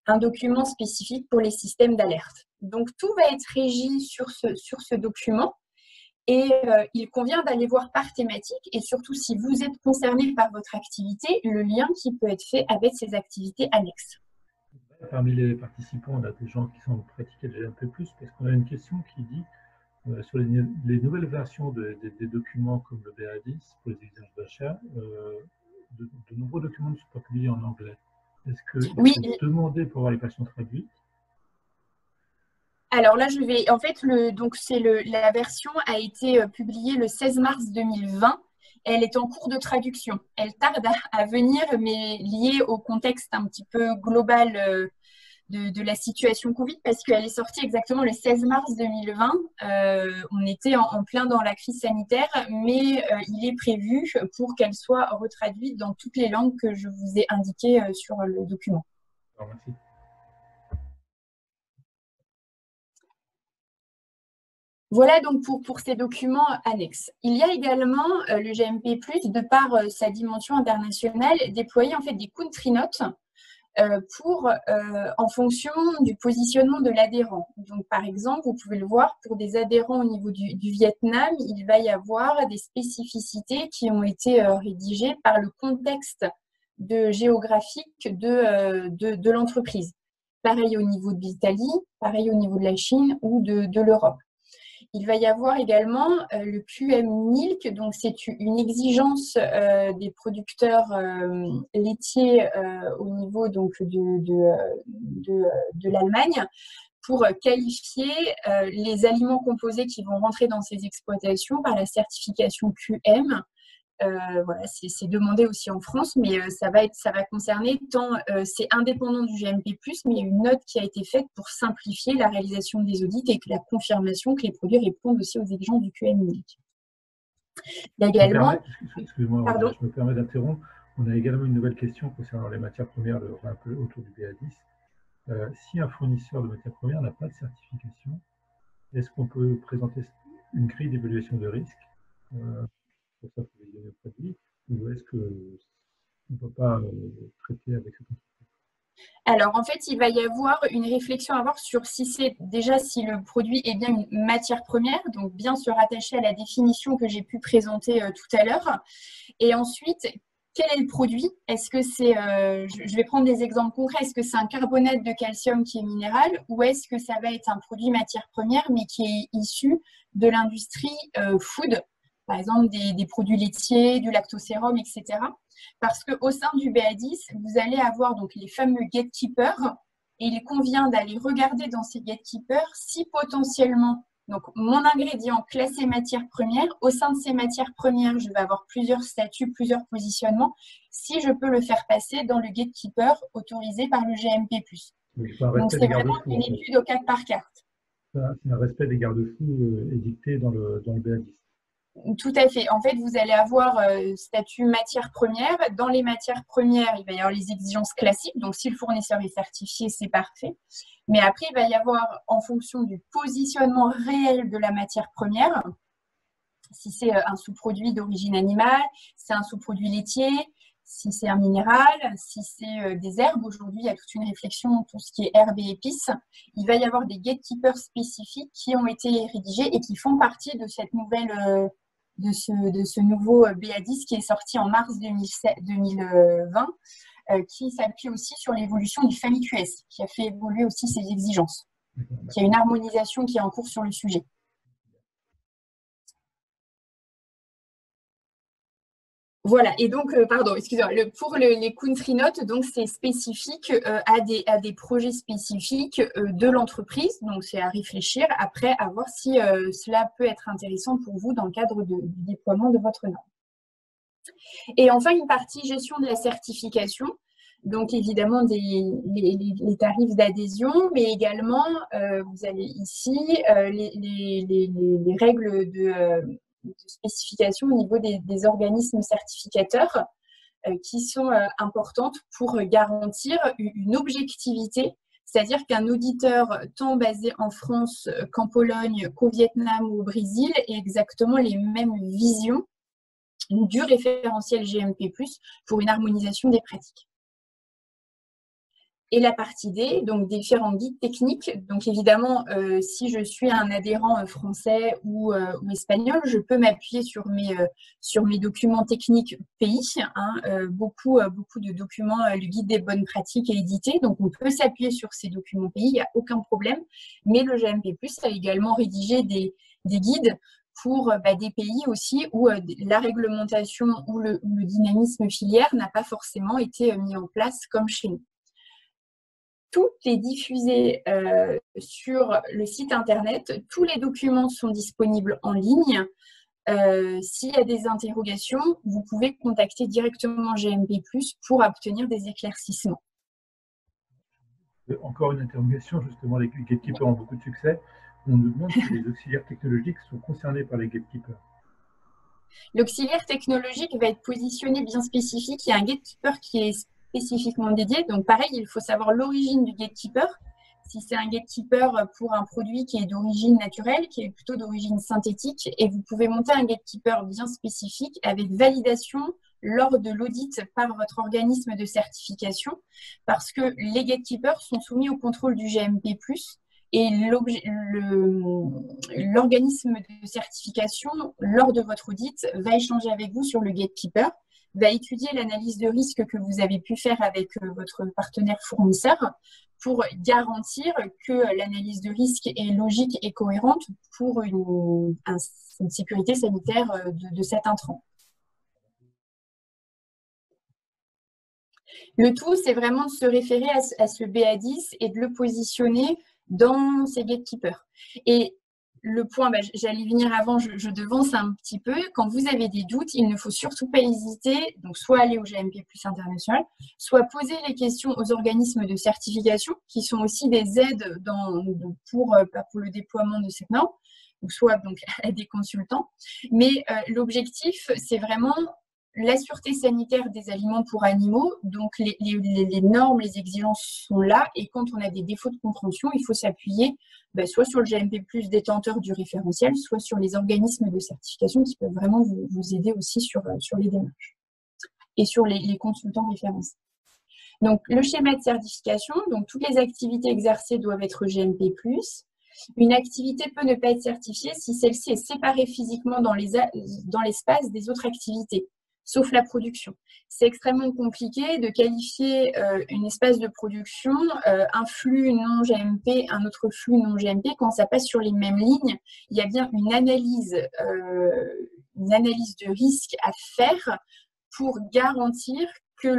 un document spécifique pour les systèmes d'alerte. Donc, tout va être régi sur ce, sur ce document et euh, il convient d'aller voir par thématique et surtout si vous êtes concerné par votre activité, le lien qui peut être fait avec ces activités annexes. Parmi les participants, on a des gens qui sont pratiqués déjà un peu plus parce qu'on a une question qui dit sur les, nouvelles versions des documents comme le BA10 pour les exigences d'achat, de, nombreux documents ne sont pas publiés en anglais. Est-ce que oui. est demandé pour avoir les versions traduites? Alors là, je vais. En fait, le, donc c'est le, la version a été euh, publiée le 16 mars 2020. Elle est en cours de traduction. Elle tarde à, venir, mais liée au contexte un petit peu global euh, de, la situation Covid, parce qu'elle est sortie exactement le 16 mars 2020. Euh, on était en, plein dans la crise sanitaire, mais il est prévu pour qu'elle soit retraduite dans toutes les langues que je vous ai indiquées sur le document. merci. Voilà donc pour, ces documents annexes. Il y a également euh, le GMP+, de par euh, sa dimension internationale, déployé en fait des country notes euh, pour, en fonction du positionnement de l'adhérent. Donc par exemple, vous pouvez le voir, pour des adhérents au niveau du, Vietnam, il va y avoir des spécificités qui ont été rédigées par le contexte géographique de, l'entreprise. Pareil au niveau de l'Italie, pareil au niveau de la Chine ou de l'Europe. Il va y avoir également euh, le QM Milk, donc c'est une exigence euh, des producteurs euh, laitiers au niveau donc de, de, de, l'Allemagne pour qualifier les aliments composés qui vont rentrer dans ces exploitations par la certification QM euh, voilà, c'est demandé aussi en France, mais euh, ça, va être, ça va concerner tant euh, c'est indépendant du GMP+, mais il y a une note qui a été faite pour simplifier la réalisation des audits et que la confirmation que les produits répondent aussi aux exigences du QM unique. également... Excusez-moi, je me permets d'interrompre. On a également une nouvelle question concernant les matières premières, un peu autour du BA10. si un fournisseur de matières premières n'a pas de certification, est-ce qu'on peut présenter une grille d'évaluation de risque pour ou est-ce qu'on ne peut pas euh, traiter avec alors, en fait, il va y avoir une réflexion à avoir sur si c'est déjà si le produit est bien une matière première, donc bien se rattacher à la définition que j'ai pu présenter euh, tout à l'heure. Et ensuite, quel est le produit? Est-ce que c'est, euh, je vais prendre des exemples concrets, est-ce que c'est un carbonate de calcium qui est minéral ou est-ce que ça va être un produit matière première mais qui est issu de l'industrie food? Par exemple des, produits laitiers, du lactosérum, etc. Parce qu'au sein du BA10, vous allez avoir donc les fameux gatekeepers et il convient d'aller regarder dans ces gatekeepers si potentiellement, donc mon ingrédient classé matière première, au sein de ces matières premières, je vais avoir plusieurs statuts, plusieurs positionnements, si je peux le faire passer dans le gatekeeper autorisé par le GMP+. donc c'est vraiment une étude au cas par carte. C'est un respect des garde-fous euh, édictés dans le, dans le BA10. Tout à fait. En fait, vous allez avoir euh, statut matière première. Dans les matières premières, il va y avoir les exigences classiques. Donc, si le fournisseur est certifié, c'est parfait. Mais après, il va y avoir, en fonction du positionnement réel de la matière première, si c'est euh, un sous-produit d'origine animale, si c'est un sous-produit laitier, si c'est un minéral, si c'est euh, des herbes. Aujourd'hui, il y a toute une réflexion tout ce qui est herbes et épices. Il va y avoir des gatekeepers spécifiques qui ont été rédigés et qui font partie de cette nouvelle de ce, de ce nouveau euh, BA10 qui est sorti en mars 2020, euh, qui s'appuie aussi sur l'évolution du FAMIQS, qui a fait évoluer aussi ses exigences. Il y a une harmonisation qui est en cours sur le sujet. Voilà, et donc, euh, pardon, excusez-moi, pour les country notes, donc c'est spécifique euh, à, des, à des projets spécifiques euh, de l'entreprise, donc c'est à réfléchir après à voir si cela peut être intéressant pour vous dans le cadre du déploiement de votre norme. Et enfin, une partie gestion de la certification, donc évidemment des, les, tarifs d'adhésion, mais également, vous avez ici les, les, règles de de spécifications au niveau des, organismes certificateurs euh, qui sont euh, importantes pour garantir une objectivité. C'est-à-dire qu'un auditeur, tant basé en France qu'en Pologne, qu'au Vietnam ou au Brésil, ait exactement les mêmes visions du référentiel GMP, pour une harmonisation des pratiques et la partie D, donc différents guides techniques. Donc évidemment, euh, si je suis un adhérent euh, français ou, euh, ou espagnol, je peux m'appuyer sur mes sur mes documents techniques pays. Hein, beaucoup beaucoup de documents, le guide des bonnes pratiques est édité, donc on peut s'appuyer sur ces documents pays, il n'y a aucun problème. Mais le GMP+ a également rédigé des des guides pour bah, des pays aussi où la réglementation ou le, dynamisme filière n'a pas forcément été mis en place comme chez nous. Tout est diffusé sur le site internet. Tous les documents sont disponibles en ligne. S'il y a des interrogations, vous pouvez contacter directement GMP, pour obtenir des éclaircissements. Encore une interrogation, justement, les gatekeepers ont beaucoup de succès. On nous demande si les auxiliaires technologiques sont concernés par les gatekeepers. L'auxiliaire technologique va être positionné bien spécifique. Il y a un gatekeeper qui est spécifiquement dédié. Donc, pareil, il faut savoir l'origine du gatekeeper. Si c'est un gatekeeper pour un produit qui est d'origine naturelle, qui est plutôt d'origine synthétique, et vous pouvez monter un gatekeeper bien spécifique avec validation lors de l'audit par votre organisme de certification, parce que les gatekeepers sont soumis au contrôle du GMP+, et l'organisme de certification, lors de votre audit, va échanger avec vous sur le gatekeeper, va étudier l'analyse de risque que vous avez pu faire avec euh, votre partenaire fournisseur pour garantir que l'analyse de risque est logique et cohérente pour une, sécurité sanitaire euh, de cet intrant. Le tout, c'est vraiment de se référer à, ce BA10 et de le positionner dans ses gatekeepers. Le point, bah, j'allais venir avant, je, devance un petit peu. Quand vous avez des doutes, il ne faut surtout pas hésiter, donc soit aller au GMP Plus international, soit poser les questions aux organismes de certification, qui sont aussi des aides pour, euh, pour le déploiement de cette norme, soit donc (laughs) à des consultants. Mais euh, l'objectif, c'est vraiment la sûreté sanitaire des aliments pour animaux, donc les, normes, les exigences sont là, et quand on a des défauts de compréhension, il faut s'appuyer bah, soit sur le GMP+, détenteur du référentiel, soit sur les organismes de certification qui peuvent vraiment vous, aider aussi sur, euh, sur les démarches et sur les, consultants référencés. Donc, le schéma de certification, donc toutes les activités exercées doivent être GMP+. Une activité peut ne pas être certifiée si celle-ci est séparée physiquement dans l'espace des autres activités sauf la production. C'est extrêmement compliqué de qualifier euh, une espace de production, euh, un flux non GMP, un autre flux non GMP, quand ça passe sur les mêmes lignes. Il y a bien une analyse, euh, une analyse de risque à faire pour garantir que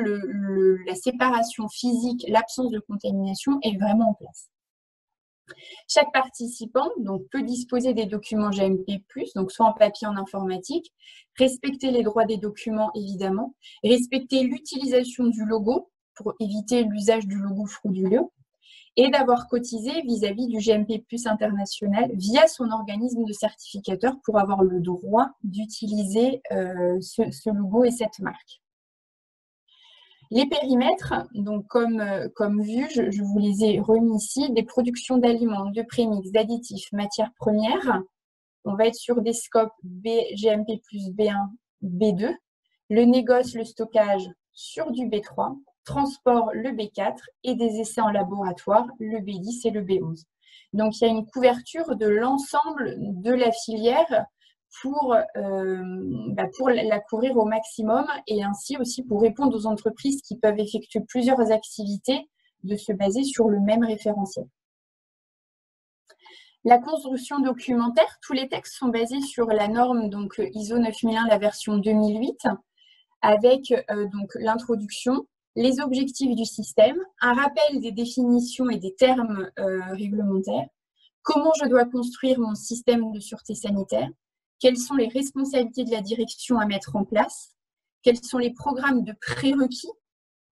la séparation physique, l'absence de contamination est vraiment en place. Chaque participant peut disposer des documents GMP+, donc soit en papier, en informatique, respecter les droits des documents évidemment, respecter l'utilisation du logo pour éviter l'usage du logo frauduleux, et d'avoir cotisé vis-à-vis du GMP international via son organisme de certificateur pour avoir le droit d'utiliser euh, ce logo et cette marque. Les périmètres, donc comme, euh, comme vu, je, vous les ai remis ici, des productions d'aliments, de prémix, d'additifs, matières premières. On va être sur des scopes GMP plus B1, B2. Le négoce, le stockage sur du B3. Transport, le B4. Et des essais en laboratoire, le B10 et le B11. Donc, il y a une couverture de l'ensemble de la filière pour, euh, bah, la couvrir au maximum et ainsi aussi pour répondre aux entreprises qui peuvent effectuer plusieurs activités de se baser sur le même référentiel. La construction documentaire, tous les textes sont basés sur la norme ISO 9001, la version 2008, avec euh, donc l'introduction, les objectifs du système, un rappel des définitions et des termes euh, réglementaires, comment je dois construire mon système de sûreté sanitaire, quelles sont les responsabilités de la direction à mettre en place, quels sont les programmes de prérequis,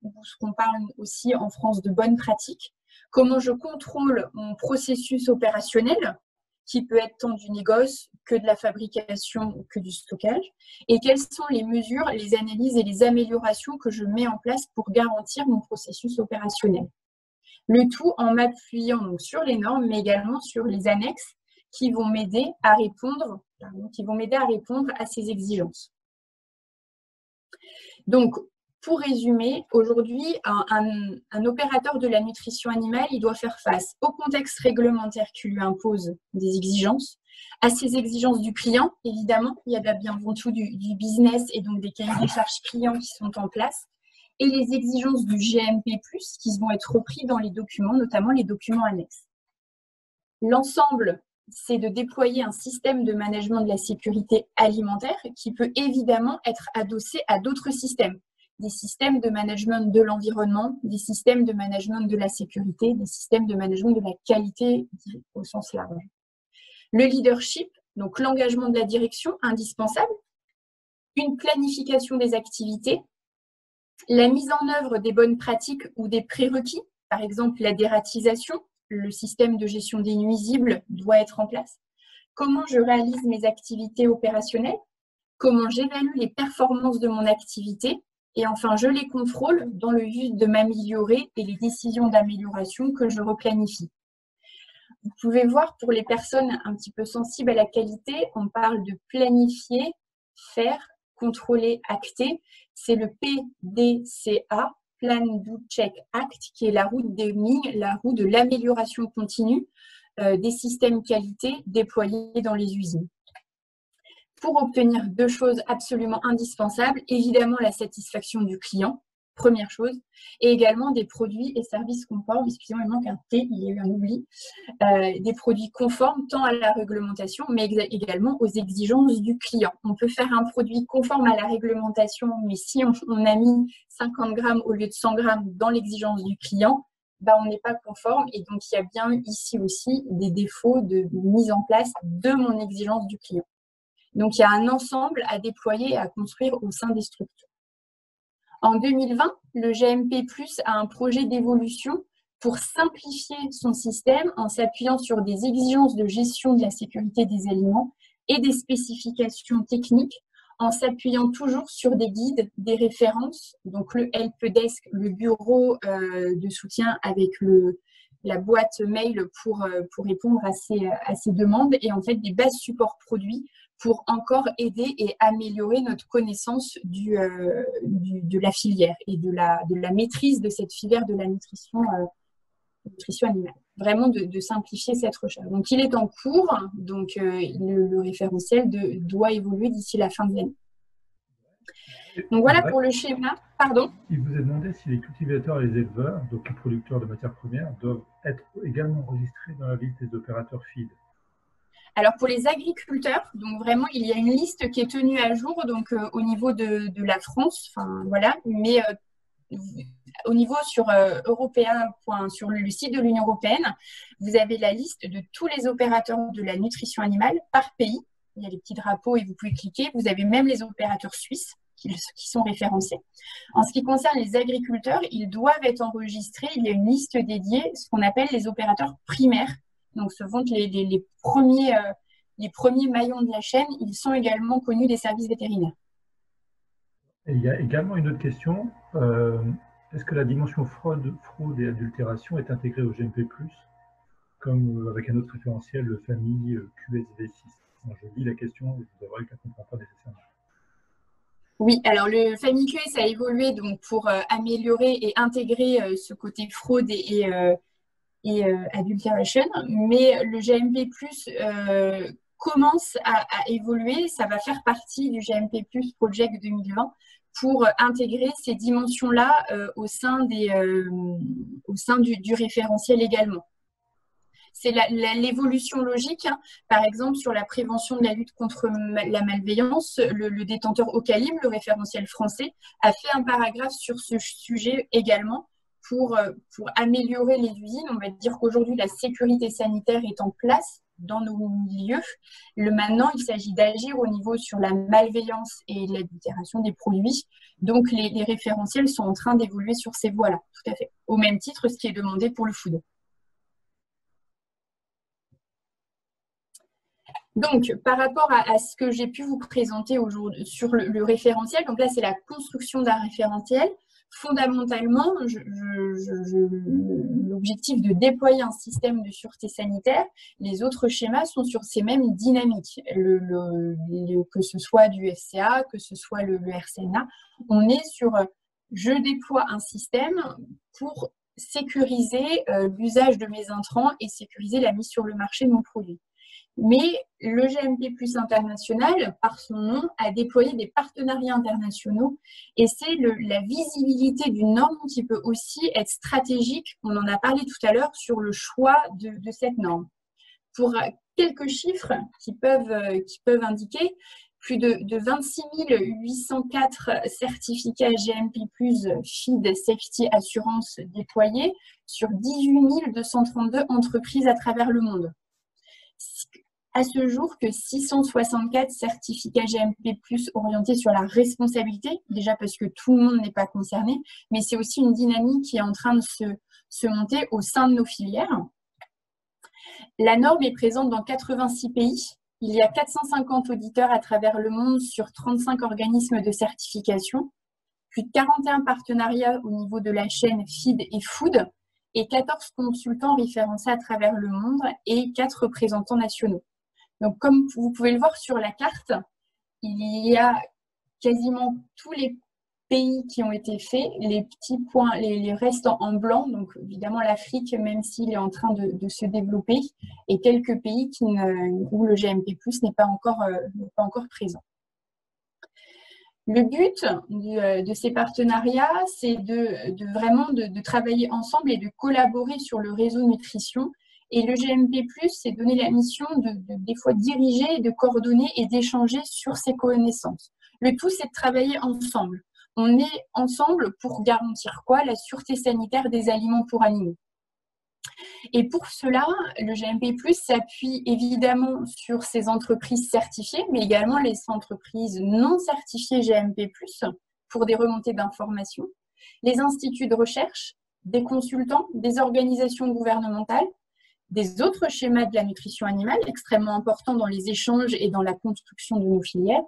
ce qu'on parle aussi en France de bonnes pratiques, comment je contrôle mon processus opérationnel, qui peut être tant du négoce que de la fabrication que du stockage, et quelles sont les mesures, les analyses et les améliorations que je mets en place pour garantir mon processus opérationnel? Le tout en m'appuyant sur les normes, mais également sur les annexes qui vont m'aider à répondre, qui vont m'aider à répondre à ces exigences. Donc, pour résumer, aujourd'hui, un, opérateur de la nutrition animale, il doit faire face au contexte réglementaire qui lui impose des exigences, à ces exigences du client, évidemment, il y a bien avant tout du, du business et donc des cahiers des charges clients qui sont en place, et les exigences du GMP+, qui vont être repris dans les documents, notamment les documents annexes. L'ensemble c'est de déployer un système de management de la sécurité alimentaire qui peut évidemment être adossé à d'autres systèmes. Des systèmes de management de l'environnement, des systèmes de management de la sécurité, des systèmes de management de la qualité au sens large. Le leadership, donc l'engagement de la direction, indispensable. Une planification des activités. La mise en œuvre des bonnes pratiques ou des prérequis, par exemple la dératisation, le système de gestion des nuisibles doit être en place? Comment je réalise mes activités opérationnelles? Comment j'évalue les performances de mon activité? Et enfin, je les contrôle dans le but de m'améliorer et les décisions d'amélioration que je replanifie. Vous pouvez voir pour les personnes un petit peu sensibles à la qualité, on parle de planifier, faire, contrôler, acter. C'est le PDCA, Plan Do Check Act, qui est la route des mines, la route de l'amélioration continue euh, des systèmes qualité déployés dans les usines. Pour obtenir deux choses absolument indispensables, évidemment la satisfaction du client, première chose, et également des produits et services conformes, excusez-moi, il manque un T, il y a eu un oubli, euh, des produits conformes tant à la réglementation, mais également aux exigences du client. On peut faire un produit conforme à la réglementation, mais si on, a mis 50 grammes au lieu de 100 grammes dans l'exigence du client, bah, on n'est pas conforme et donc il y a bien ici aussi des défauts de mise en place de mon exigence du client. Donc il y a un ensemble à déployer et à construire au sein des structures. En 2020, le GMP a un projet d'évolution pour simplifier son système en s'appuyant sur des exigences de gestion de la sécurité des aliments et des spécifications techniques en s'appuyant toujours sur des guides, des références, donc le helpdesk, le bureau euh, de soutien avec la boîte mail pour, euh, pour répondre à ces, à ces demandes et en fait des bases support produits pour encore aider et améliorer notre connaissance euh, de la filière et de la, maîtrise de cette filière de la nutrition, euh, animale. Vraiment de, simplifier cette recherche. Donc il est en cours, donc euh, le, référentiel doit évoluer d'ici la fin de l'année. Donc voilà pour le schéma. Pardon? Il vous a demandé si les cultivateurs et les éleveurs, donc les producteurs de matières premières, doivent être également enregistrés dans la liste des opérateurs feed. Alors pour les agriculteurs, donc vraiment il y a une liste qui est tenue à jour donc euh, au niveau de, la France, mais euh, au niveau sur euh, européen, sur le, site de l'Union européenne, vous avez la liste de tous les opérateurs de la nutrition animale par pays. Il y a les petits drapeaux et vous pouvez cliquer. Vous avez même les opérateurs suisses qui sont référencés. En ce qui concerne les agriculteurs, ils doivent être enregistrés. Il y a une liste dédiée, ce qu'on appelle les opérateurs primaires donc ce sont les, premiers, euh, les premiers maillons de la chaîne, ils sont également connus des services vétérinaires. il y a également une autre question. Euh, est-ce que la dimension fraude, fraude et adultération est intégrée au GMP+, comme euh, avec un autre référentiel, le famille QSV6 Je lis la question, je vous avouerai que je ne comprends pas nécessairement. Oui, alors le Family QS a évolué donc pour améliorer et intégrer ce côté fraude et, et euh, adulteration, mais le GMP euh, commence à, évoluer. Ça va faire partie du GMP Project 2020 pour intégrer ces dimensions-là euh, au sein, des, au sein du, référentiel également. C'est l'évolution logique. Hein. Par exemple, sur la prévention de la lutte contre la malveillance, le, le détenteur au calibre, le référentiel français, a fait un paragraphe sur ce sujet également pour, euh, pour améliorer les usines. On va dire qu'aujourd'hui, la sécurité sanitaire est en place dans nos milieux. Maintenant, il s'agit d'agir au niveau sur la malveillance et l'adultération des produits. Donc, les, les, référentiels sont en train d'évoluer sur ces voies-là, tout à fait. Au même titre, ce qui est demandé pour le food. Donc, par rapport à, ce que j'ai pu vous présenter aujourd'hui sur le, le référentiel, donc là, c'est la construction d'un référentiel fondamentalement, l'objectif de déployer un système de sûreté sanitaire, les autres schémas sont sur ces mêmes dynamiques. que ce soit du FCA, que ce soit le, RCNA, on est sur je déploie un système pour sécuriser euh, l'usage de mes intrants et sécuriser la mise sur le marché de mon produit. Mais le GMP Plus international, par son nom, a déployé des partenariats internationaux et c'est la visibilité d'une norme qui peut aussi être stratégique. On en a parlé tout à l'heure sur le choix de, cette norme. Pour quelques chiffres qui peuvent, qui peuvent indiquer plus de, de 26 804 certificats GMP+, Feed Safety Assurance déployés sur 18 232 entreprises à travers le monde. À ce jour, que 664 certificats GMP+, orientés sur la responsabilité, déjà parce que tout le monde n'est pas concerné, mais c'est aussi une dynamique qui est en train de se, se monter au sein de nos filières. La norme est présente dans 86 pays, il y a 450 auditeurs à travers le monde sur 35 organismes de certification, plus de 41 partenariats au niveau de la chaîne Feed et Food et 14 consultants référencés à travers le monde et 4 représentants nationaux. Donc, comme vous pouvez le voir sur la carte, il y a quasiment tous les pays qui ont été faits, les petits points, les, restes en, blanc, donc évidemment l'Afrique, même s'il est en train de, se développer, et quelques pays où le GMP+, n'est pas, encore, euh, présent. Le but euh, de, ces partenariats, c'est de, vraiment de, travailler ensemble et de collaborer sur le réseau nutrition. Et le GMP+, c'est donner la mission de, des fois diriger, de coordonner et d'échanger sur ces connaissances. Le tout, c'est de travailler ensemble on est ensemble pour garantir quoi? La sûreté sanitaire des aliments pour animaux. Et pour cela, le GMP s'appuie évidemment sur ces entreprises certifiées, mais également les entreprises non certifiées GMP pour des remontées d'informations, les instituts de recherche, des consultants, des organisations gouvernementales, des autres schémas de la nutrition animale extrêmement importants dans les échanges et dans la construction de nos filières,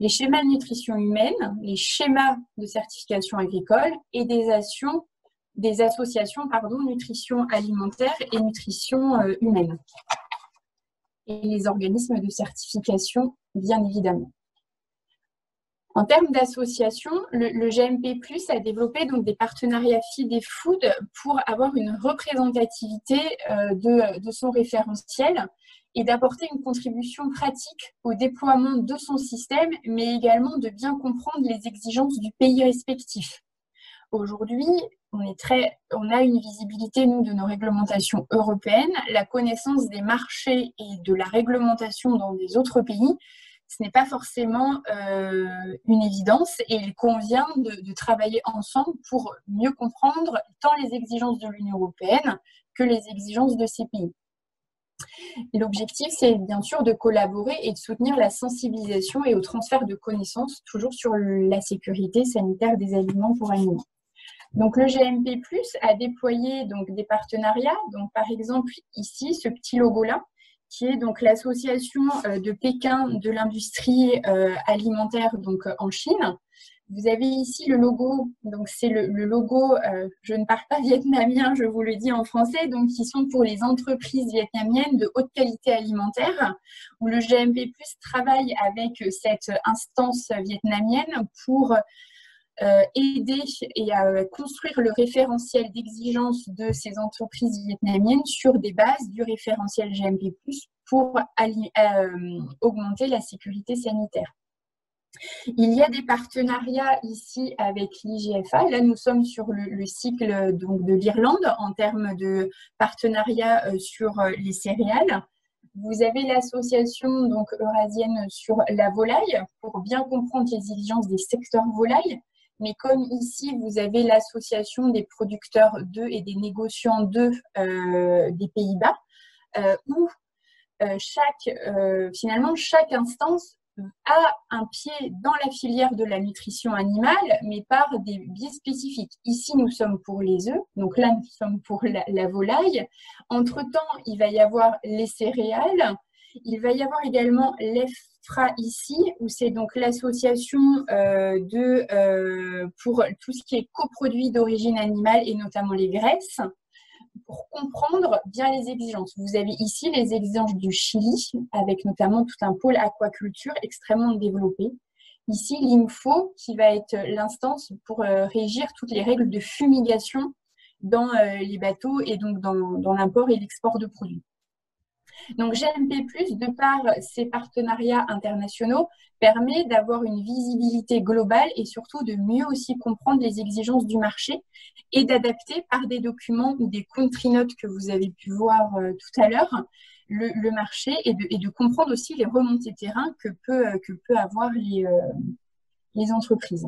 les schémas de nutrition humaine, les schémas de certification agricole et des, associations, des associations pardon, nutrition alimentaire et nutrition euh, humaine. Et les organismes de certification, bien évidemment. En termes d'association, le, GMP a développé donc des partenariats feed et food pour avoir une représentativité euh, de, son référentiel et d'apporter une contribution pratique au déploiement de son système, mais également de bien comprendre les exigences du pays respectif. Aujourd'hui, on, est a une visibilité, de nos réglementations européennes, la connaissance des marchés et de la réglementation dans des autres pays. Ce n'est pas forcément euh, une évidence et il convient de, travailler ensemble pour mieux comprendre tant les exigences de l'Union européenne que les exigences de ces pays. L'objectif, c'est bien sûr de collaborer et de soutenir la sensibilisation et au transfert de connaissances, toujours sur la sécurité sanitaire des aliments pour animaux. Donc le GMP+ a déployé des partenariats. Donc par exemple ici ce petit logo là, qui est donc l'association euh, de Pékin de l'industrie euh, alimentaire donc en Chine, vous avez ici le logo, donc c'est le, logo, euh, je ne parle pas (laughs) vietnamien, je vous le dis en français, donc qui sont pour les entreprises vietnamiennes de haute qualité alimentaire, où le GMP travaille avec cette instance vietnamienne pour euh, aider et à construire le référentiel d'exigence de ces entreprises vietnamiennes sur des bases du référentiel GMP+, pour euh, augmenter la sécurité sanitaire. Il y a des partenariats ici avec l'IGFA. Là, nous sommes sur le, cycle donc, de l'Irlande en termes de partenariat euh, sur euh, les céréales. Vous avez l'association eurasienne sur la volaille pour bien comprendre les exigences des secteurs volailles. Mais comme ici, vous avez l'association des producteurs d'œufs et des négociants d'œufs euh, des Pays-Bas, où chaque, finalement, chaque instance a un pied dans la filière de la nutrition animale, mais par des biais spécifiques. Ici, nous sommes pour les œufs, donc là, nous sommes pour la, volaille. Entre-temps, il va y avoir les céréales. Il va y avoir également l'EFRA ici, où c'est donc l'association euh, euh, pour tout ce qui est coproduit d'origine animale et notamment les graisses pour comprendre bien les exigences. Vous avez ici les exigences du Chili, avec notamment tout un pôle aquaculture extrêmement développé. Ici, l'INFO, qui va être l'instance pour euh, régir toutes les règles de fumigation dans les bateaux et donc dans l'import et l'export de produits. Donc GMP+, de par ces partenariats internationaux, permet d'avoir une visibilité globale et surtout de mieux aussi comprendre les exigences du marché et d'adapter par des documents ou des country notes que vous avez pu voir euh, tout à l'heure, le, marché et de, et de, comprendre aussi les remontées terrain que peut, que peut avoir les, les entreprises.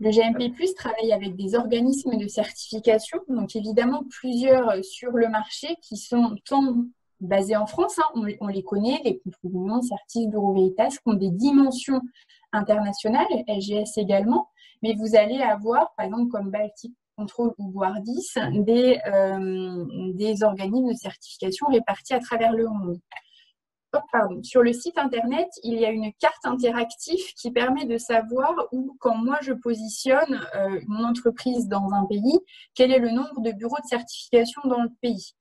Le GMP travaille avec des organismes de certification, donc évidemment plusieurs sur le marché qui sont tant basés en France, hein, on, les connaît, les contributions, Certis, Bureau Veritas, qui ont des dimensions internationales, LGS également, mais vous allez avoir, par exemple, comme Baltic Control ou Guardis, des, euh, des organismes de certification répartis à travers le monde. Sur le site internet, il y a une carte interactive qui permet de savoir où, quand moi je positionne euh, mon entreprise dans un pays, quel est le nombre de bureaux de certification dans le pays.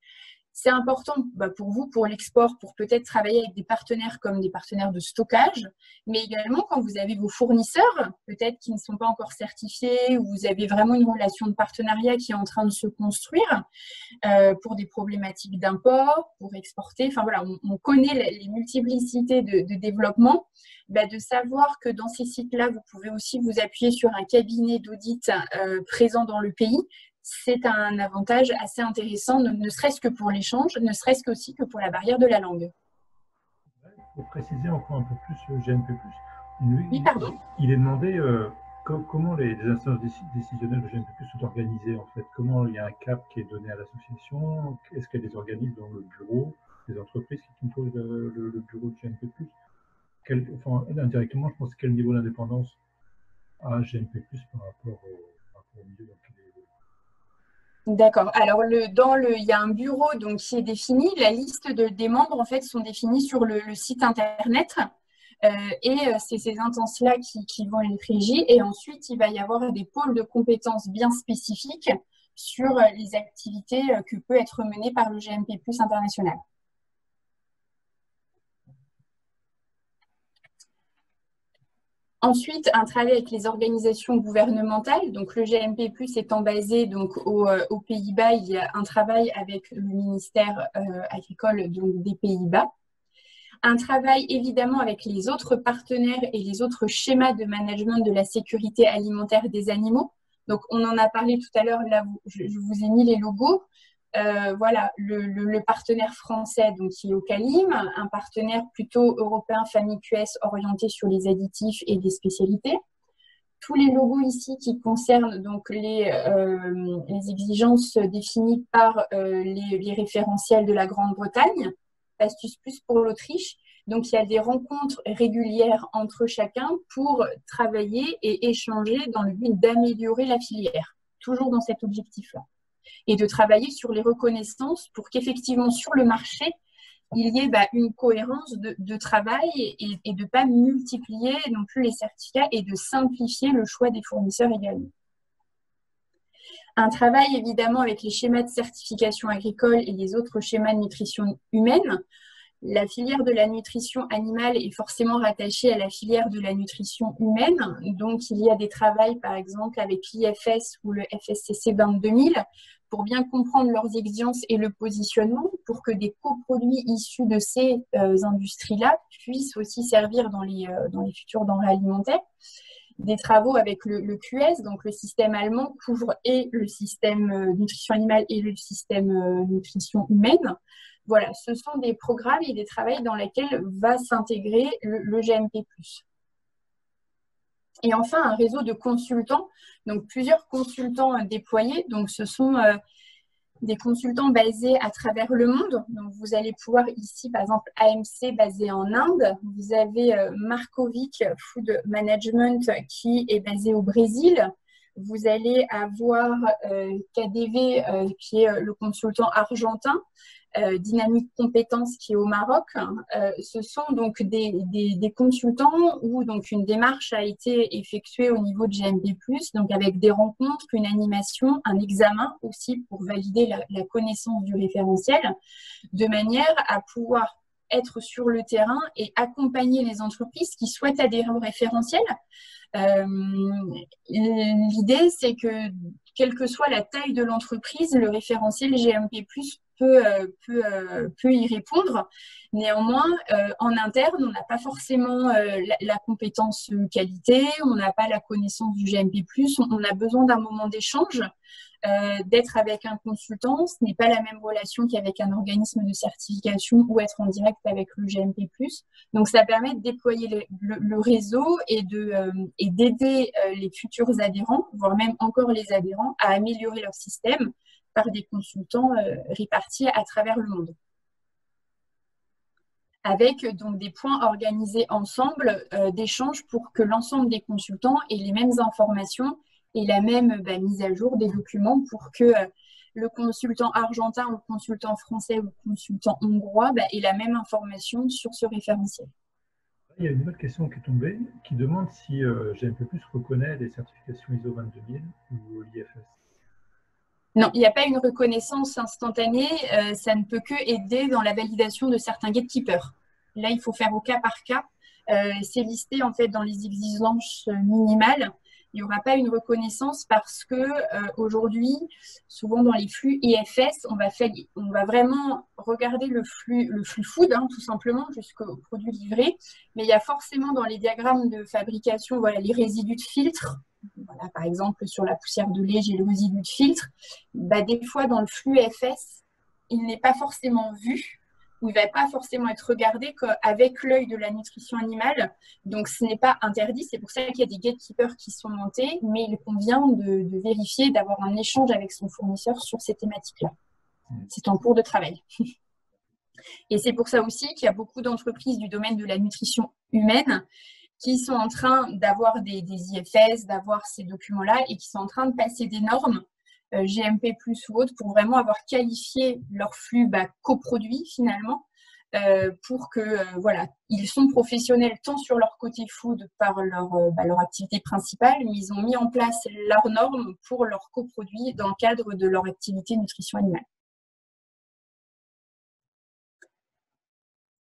C'est important bah, pour vous, pour l'export, pour peut-être travailler avec des partenaires comme des partenaires de stockage, mais également quand vous avez vos fournisseurs, peut-être qui ne sont pas encore certifiés, ou vous avez vraiment une relation de partenariat qui est en train de se construire euh, pour des problématiques d'import, pour exporter. Enfin voilà, on, connaît les multiplicités de, développement. Bah, de savoir que dans ces sites-là, vous pouvez aussi vous appuyer sur un cabinet d'audit euh, présent dans le pays, c'est un avantage assez intéressant, ne, serait-ce que pour l'échange, ne serait-ce qu'aussi que pour la barrière de la langue. Pour préciser encore un peu plus le GNP+, oui, pardon. il est demandé euh, comment les, instances décisionnelles de GNP+, sont organisées en fait. Comment il y a un cap qui est donné à l'association? Est-ce a des organismes dans le bureau, des entreprises qui composent le, bureau de GNP+. Quel, enfin, indirectement, je pense quel niveau d'indépendance a GNP+, par rapport au, au milieu dans lequel D'accord. Alors, le, dans le, il y a un bureau donc, qui est défini. La liste de, des membres, en fait, sont définis sur le, site Internet. Euh, et euh, c'est ces instances-là qui, qui, vont les régies. Et ensuite, il va y avoir des pôles de compétences bien spécifiques sur euh, les activités que peut être menées par le GMP Plus international. Ensuite, un travail avec les organisations gouvernementales. Donc, le GMP+, étant basé donc, euh, aux, Pays-Bas, il y a un travail avec le ministère euh, agricole des Pays-Bas. Un travail évidemment avec les autres partenaires et les autres schémas de management de la sécurité alimentaire des animaux. Donc, on en a parlé tout à l'heure, là, je vous ai mis les logos. Euh, voilà, le, partenaire français donc, qui est au Calim, un partenaire plutôt européen Famille orienté sur les additifs et les spécialités. Tous les logos ici qui concernent donc les, euh, exigences définies par euh, les, référentiels de la Grande-Bretagne, Astuce Plus pour l'Autriche. Donc il y a des rencontres régulières entre chacun pour travailler et échanger dans le but d'améliorer la filière, toujours dans cet objectif-là et de travailler sur les reconnaissances pour qu'effectivement sur le marché, il y ait bah, une cohérence de, travail et, de ne pas multiplier non plus les certificats et de simplifier le choix des fournisseurs également. Un travail évidemment avec les schémas de certification agricole et les autres schémas de nutrition humaine. La filière de la nutrition animale est forcément rattachée à la filière de la nutrition humaine. Donc, il y a des travails, par exemple, avec l'IFS ou le FSCC 22000 pour bien comprendre leurs exigences et le positionnement, pour que des coproduits issus de ces euh, industries-là puissent aussi servir dans les, euh, dans les futurs denrées alimentaires. Des travaux avec le, QS, donc le système allemand, couvre et le système euh, nutrition animale et le système nutrition humaine. Voilà, ce sont des programmes et des travaux dans lesquels va s'intégrer le, GMP+. Et enfin, un réseau de consultants, donc plusieurs consultants euh, déployés. Donc, ce sont euh, des consultants basés à travers le monde. Donc, vous allez pouvoir ici, par exemple, AMC basé en Inde. Vous avez euh, Markovic Food Management qui est basé au Brésil. Vous allez avoir KDV qui est le consultant argentin. Euh, Dynamique Compétences qui est au Maroc. Euh, ce sont donc des, consultants où donc une démarche a été effectuée au niveau de GMB+, donc avec des rencontres, une animation, un examen aussi pour valider la, la connaissance du référentiel, de manière à pouvoir être sur le terrain et accompagner les entreprises qui souhaitent adhérer au référentiel. Euh, L'idée, c'est que quelle que soit la taille de l'entreprise, le référentiel GMP+, peut, peut, peut y répondre. Néanmoins, en interne, on n'a pas forcément la, compétence qualité, on n'a pas la connaissance du GMP+, on a besoin d'un moment d'échange euh, d'être avec un consultant, ce n'est pas la même relation qu'avec un organisme de certification ou être en direct avec le GMP+. Donc, ça permet de déployer le, réseau et de euh, d'aider euh, les futurs adhérents, voire même encore les adhérents, à améliorer leur système par des consultants répartis à travers le monde avec donc des points organisés ensemble d'échange pour que l'ensemble des consultants aient les mêmes informations et la même bah, mise à jour des documents pour que euh, le consultant argentin ou le consultant français ou le consultant hongrois bah, ait la même information sur ce référentiel. Il y a une autre question qui est tombée qui demande si euh, GMP reconnaît les certifications ISO 22000 ou l'IFS. Non, il n'y a pas une reconnaissance instantanée. Euh, ça ne peut que aider dans la validation de certains gatekeepers. Là, il faut faire au cas par cas. c'est listé en fait dans les exigences minimales il n'y aura pas une reconnaissance parce que euh, aujourd'hui, souvent dans les flux IFS, on va, vraiment regarder le flux, le flux food, hein, tout simplement, jusqu'au produit livré. Mais il y a forcément dans les diagrammes de fabrication, voilà, les résidus de filtre. Voilà, par exemple, sur la poussière de lait, j'ai le résidu de filtre. Bah, des fois, dans le flux IFS, il n'est pas forcément vu où il ne va pas forcément être regardé avec l'œil de la nutrition animale. Donc, ce n'est pas interdit. C'est pour ça qu'il y a des gatekeepers qui sont montés, mais il convient de, vérifier, d'avoir un échange avec son fournisseur sur ces thématiques-là. C'est en cours de travail. (laughs) Et c'est pour ça aussi qu'il y a beaucoup d'entreprises du domaine de la nutrition humaine qui sont en train d'avoir des, IFS, d'avoir ces documents-là et qui sont en train de passer des normes euh, GMP ou autre pour vraiment avoir qualifié leur flux bah, coproduit finalement euh, pour que euh, voilà ils sont professionnels tant sur leur côté food par leur, bah, leur activité principale mais ils ont mis en place leurs normes pour leurs coproduits dans le cadre de leur activité nutrition animale.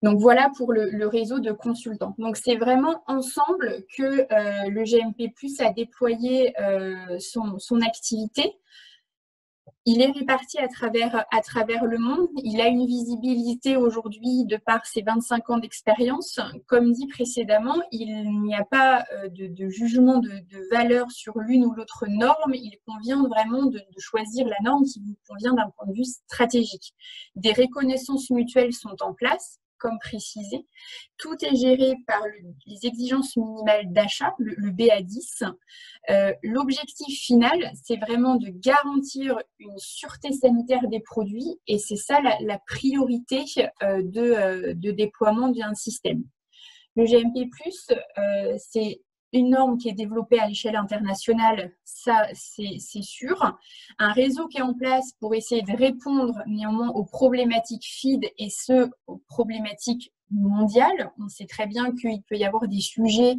Donc voilà pour le, réseau de consultants. Donc c'est vraiment ensemble que le GMP a déployé son, son, activité il est réparti à travers, le monde. Il a une visibilité aujourd'hui de par ses 25 ans d'expérience. Comme dit précédemment, il n'y a pas euh, de, jugement de, valeur sur l'une ou l'autre norme. Il convient vraiment de, choisir la norme qui vous convient d'un point de vue stratégique. Des reconnaissances mutuelles sont en place comme précisé. Tout est géré par les exigences minimales d'achat, le, BA10. Euh, l'objectif final, c'est vraiment de garantir une sûreté sanitaire des produits et c'est ça la, priorité euh, euh, de, déploiement d'un système. Le GMP, c'est une norme qui est développée à l'échelle internationale, ça c'est sûr. Un réseau qui est en place pour essayer de répondre néanmoins aux problématiques feed et ce, aux problématiques mondiales. On sait très bien qu'il peut y avoir des sujets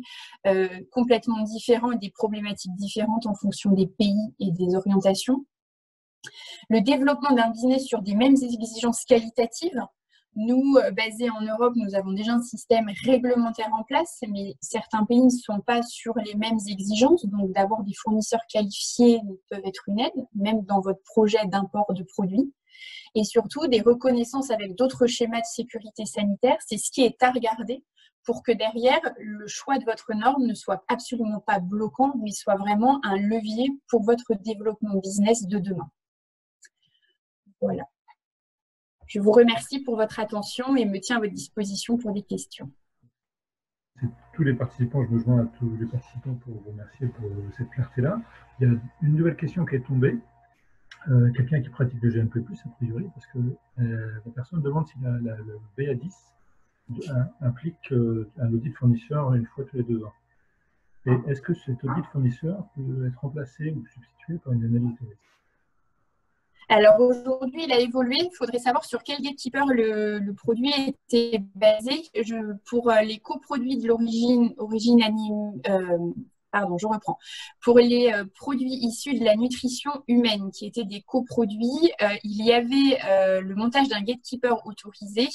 euh, complètement différents et des problématiques différentes en fonction des pays et des orientations. Le développement d'un business sur des mêmes exigences qualitatives, nous, euh, basés en Europe, nous avons déjà un système réglementaire en place, mais certains pays ne sont pas sur les mêmes exigences. Donc, d'avoir des fournisseurs qualifiés peuvent être une aide, même dans votre projet d'import de produits. Et surtout, des reconnaissances avec d'autres schémas de sécurité sanitaire, c'est ce qui est à regarder pour que derrière, le choix de votre norme ne soit absolument pas bloquant, mais soit vraiment un levier pour votre développement business de demain. Voilà. Je vous remercie pour votre attention et me tiens à votre disposition pour des questions. Tous les participants, je me joins à tous les participants pour vous remercier pour cette clarté-là. Il y a une nouvelle question qui est tombée. Euh, quelqu'un qui pratique le GMP+, a priori, parce que euh, la personne demande si la, le BA10 implique euh, un audit fournisseur une fois tous les deux ans. Et est-ce que cet audit fournisseur peut être remplacé ou substitué par une analyse de risque? Alors aujourd'hui, il a évolué. Il faudrait savoir sur quel gatekeeper le, le produit était basé. Pour euh, les coproduits de l'origine origine euh, pardon, je reprends, pour les euh, produits issus de la nutrition humaine, qui étaient des coproduits, euh, il y avait euh, le montage d'un gatekeeper autorisé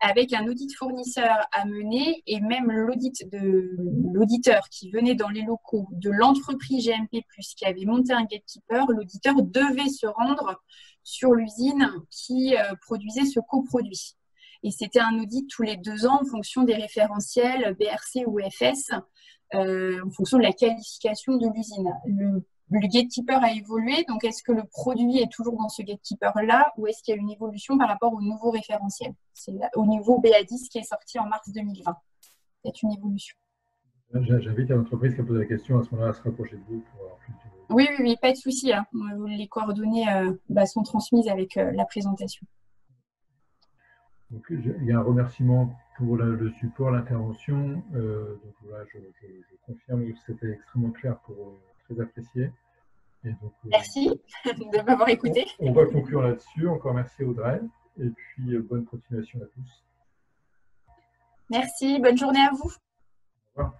avec un audit fournisseur à mener et même l'audit de l'auditeur qui venait dans les locaux de l'entreprise GMP+, qui avait monté un gatekeeper, l'auditeur devait se rendre sur l'usine qui produisait ce coproduit. Et c'était un audit tous les deux ans en fonction des référentiels BRC ou FS en fonction de la qualification de l'usine. Le, gatekeeper a évolué, donc est-ce que le produit est toujours dans ce gatekeeper-là ou est-ce qu'il y a une évolution par rapport au nouveau référentiel? C'est au niveau BA10 qui est sorti en mars 2020. C'est une évolution. J'invite à l'entreprise qui a posé la question à ce moment-là à se rapprocher de vous pour avoir plus de... Oui, oui, oui, pas de souci. Hein. Les coordonnées euh, bah, sont transmises avec euh, la présentation. il y a un remerciement pour le support, l'intervention. Euh, donc voilà, je, confirme que c'était extrêmement clair pour euh, très apprécié. Euh, merci de m'avoir écouté. On, va conclure là-dessus. Encore merci Audrey. Et puis bonne continuation à tous. Merci, bonne journée à vous. Au revoir.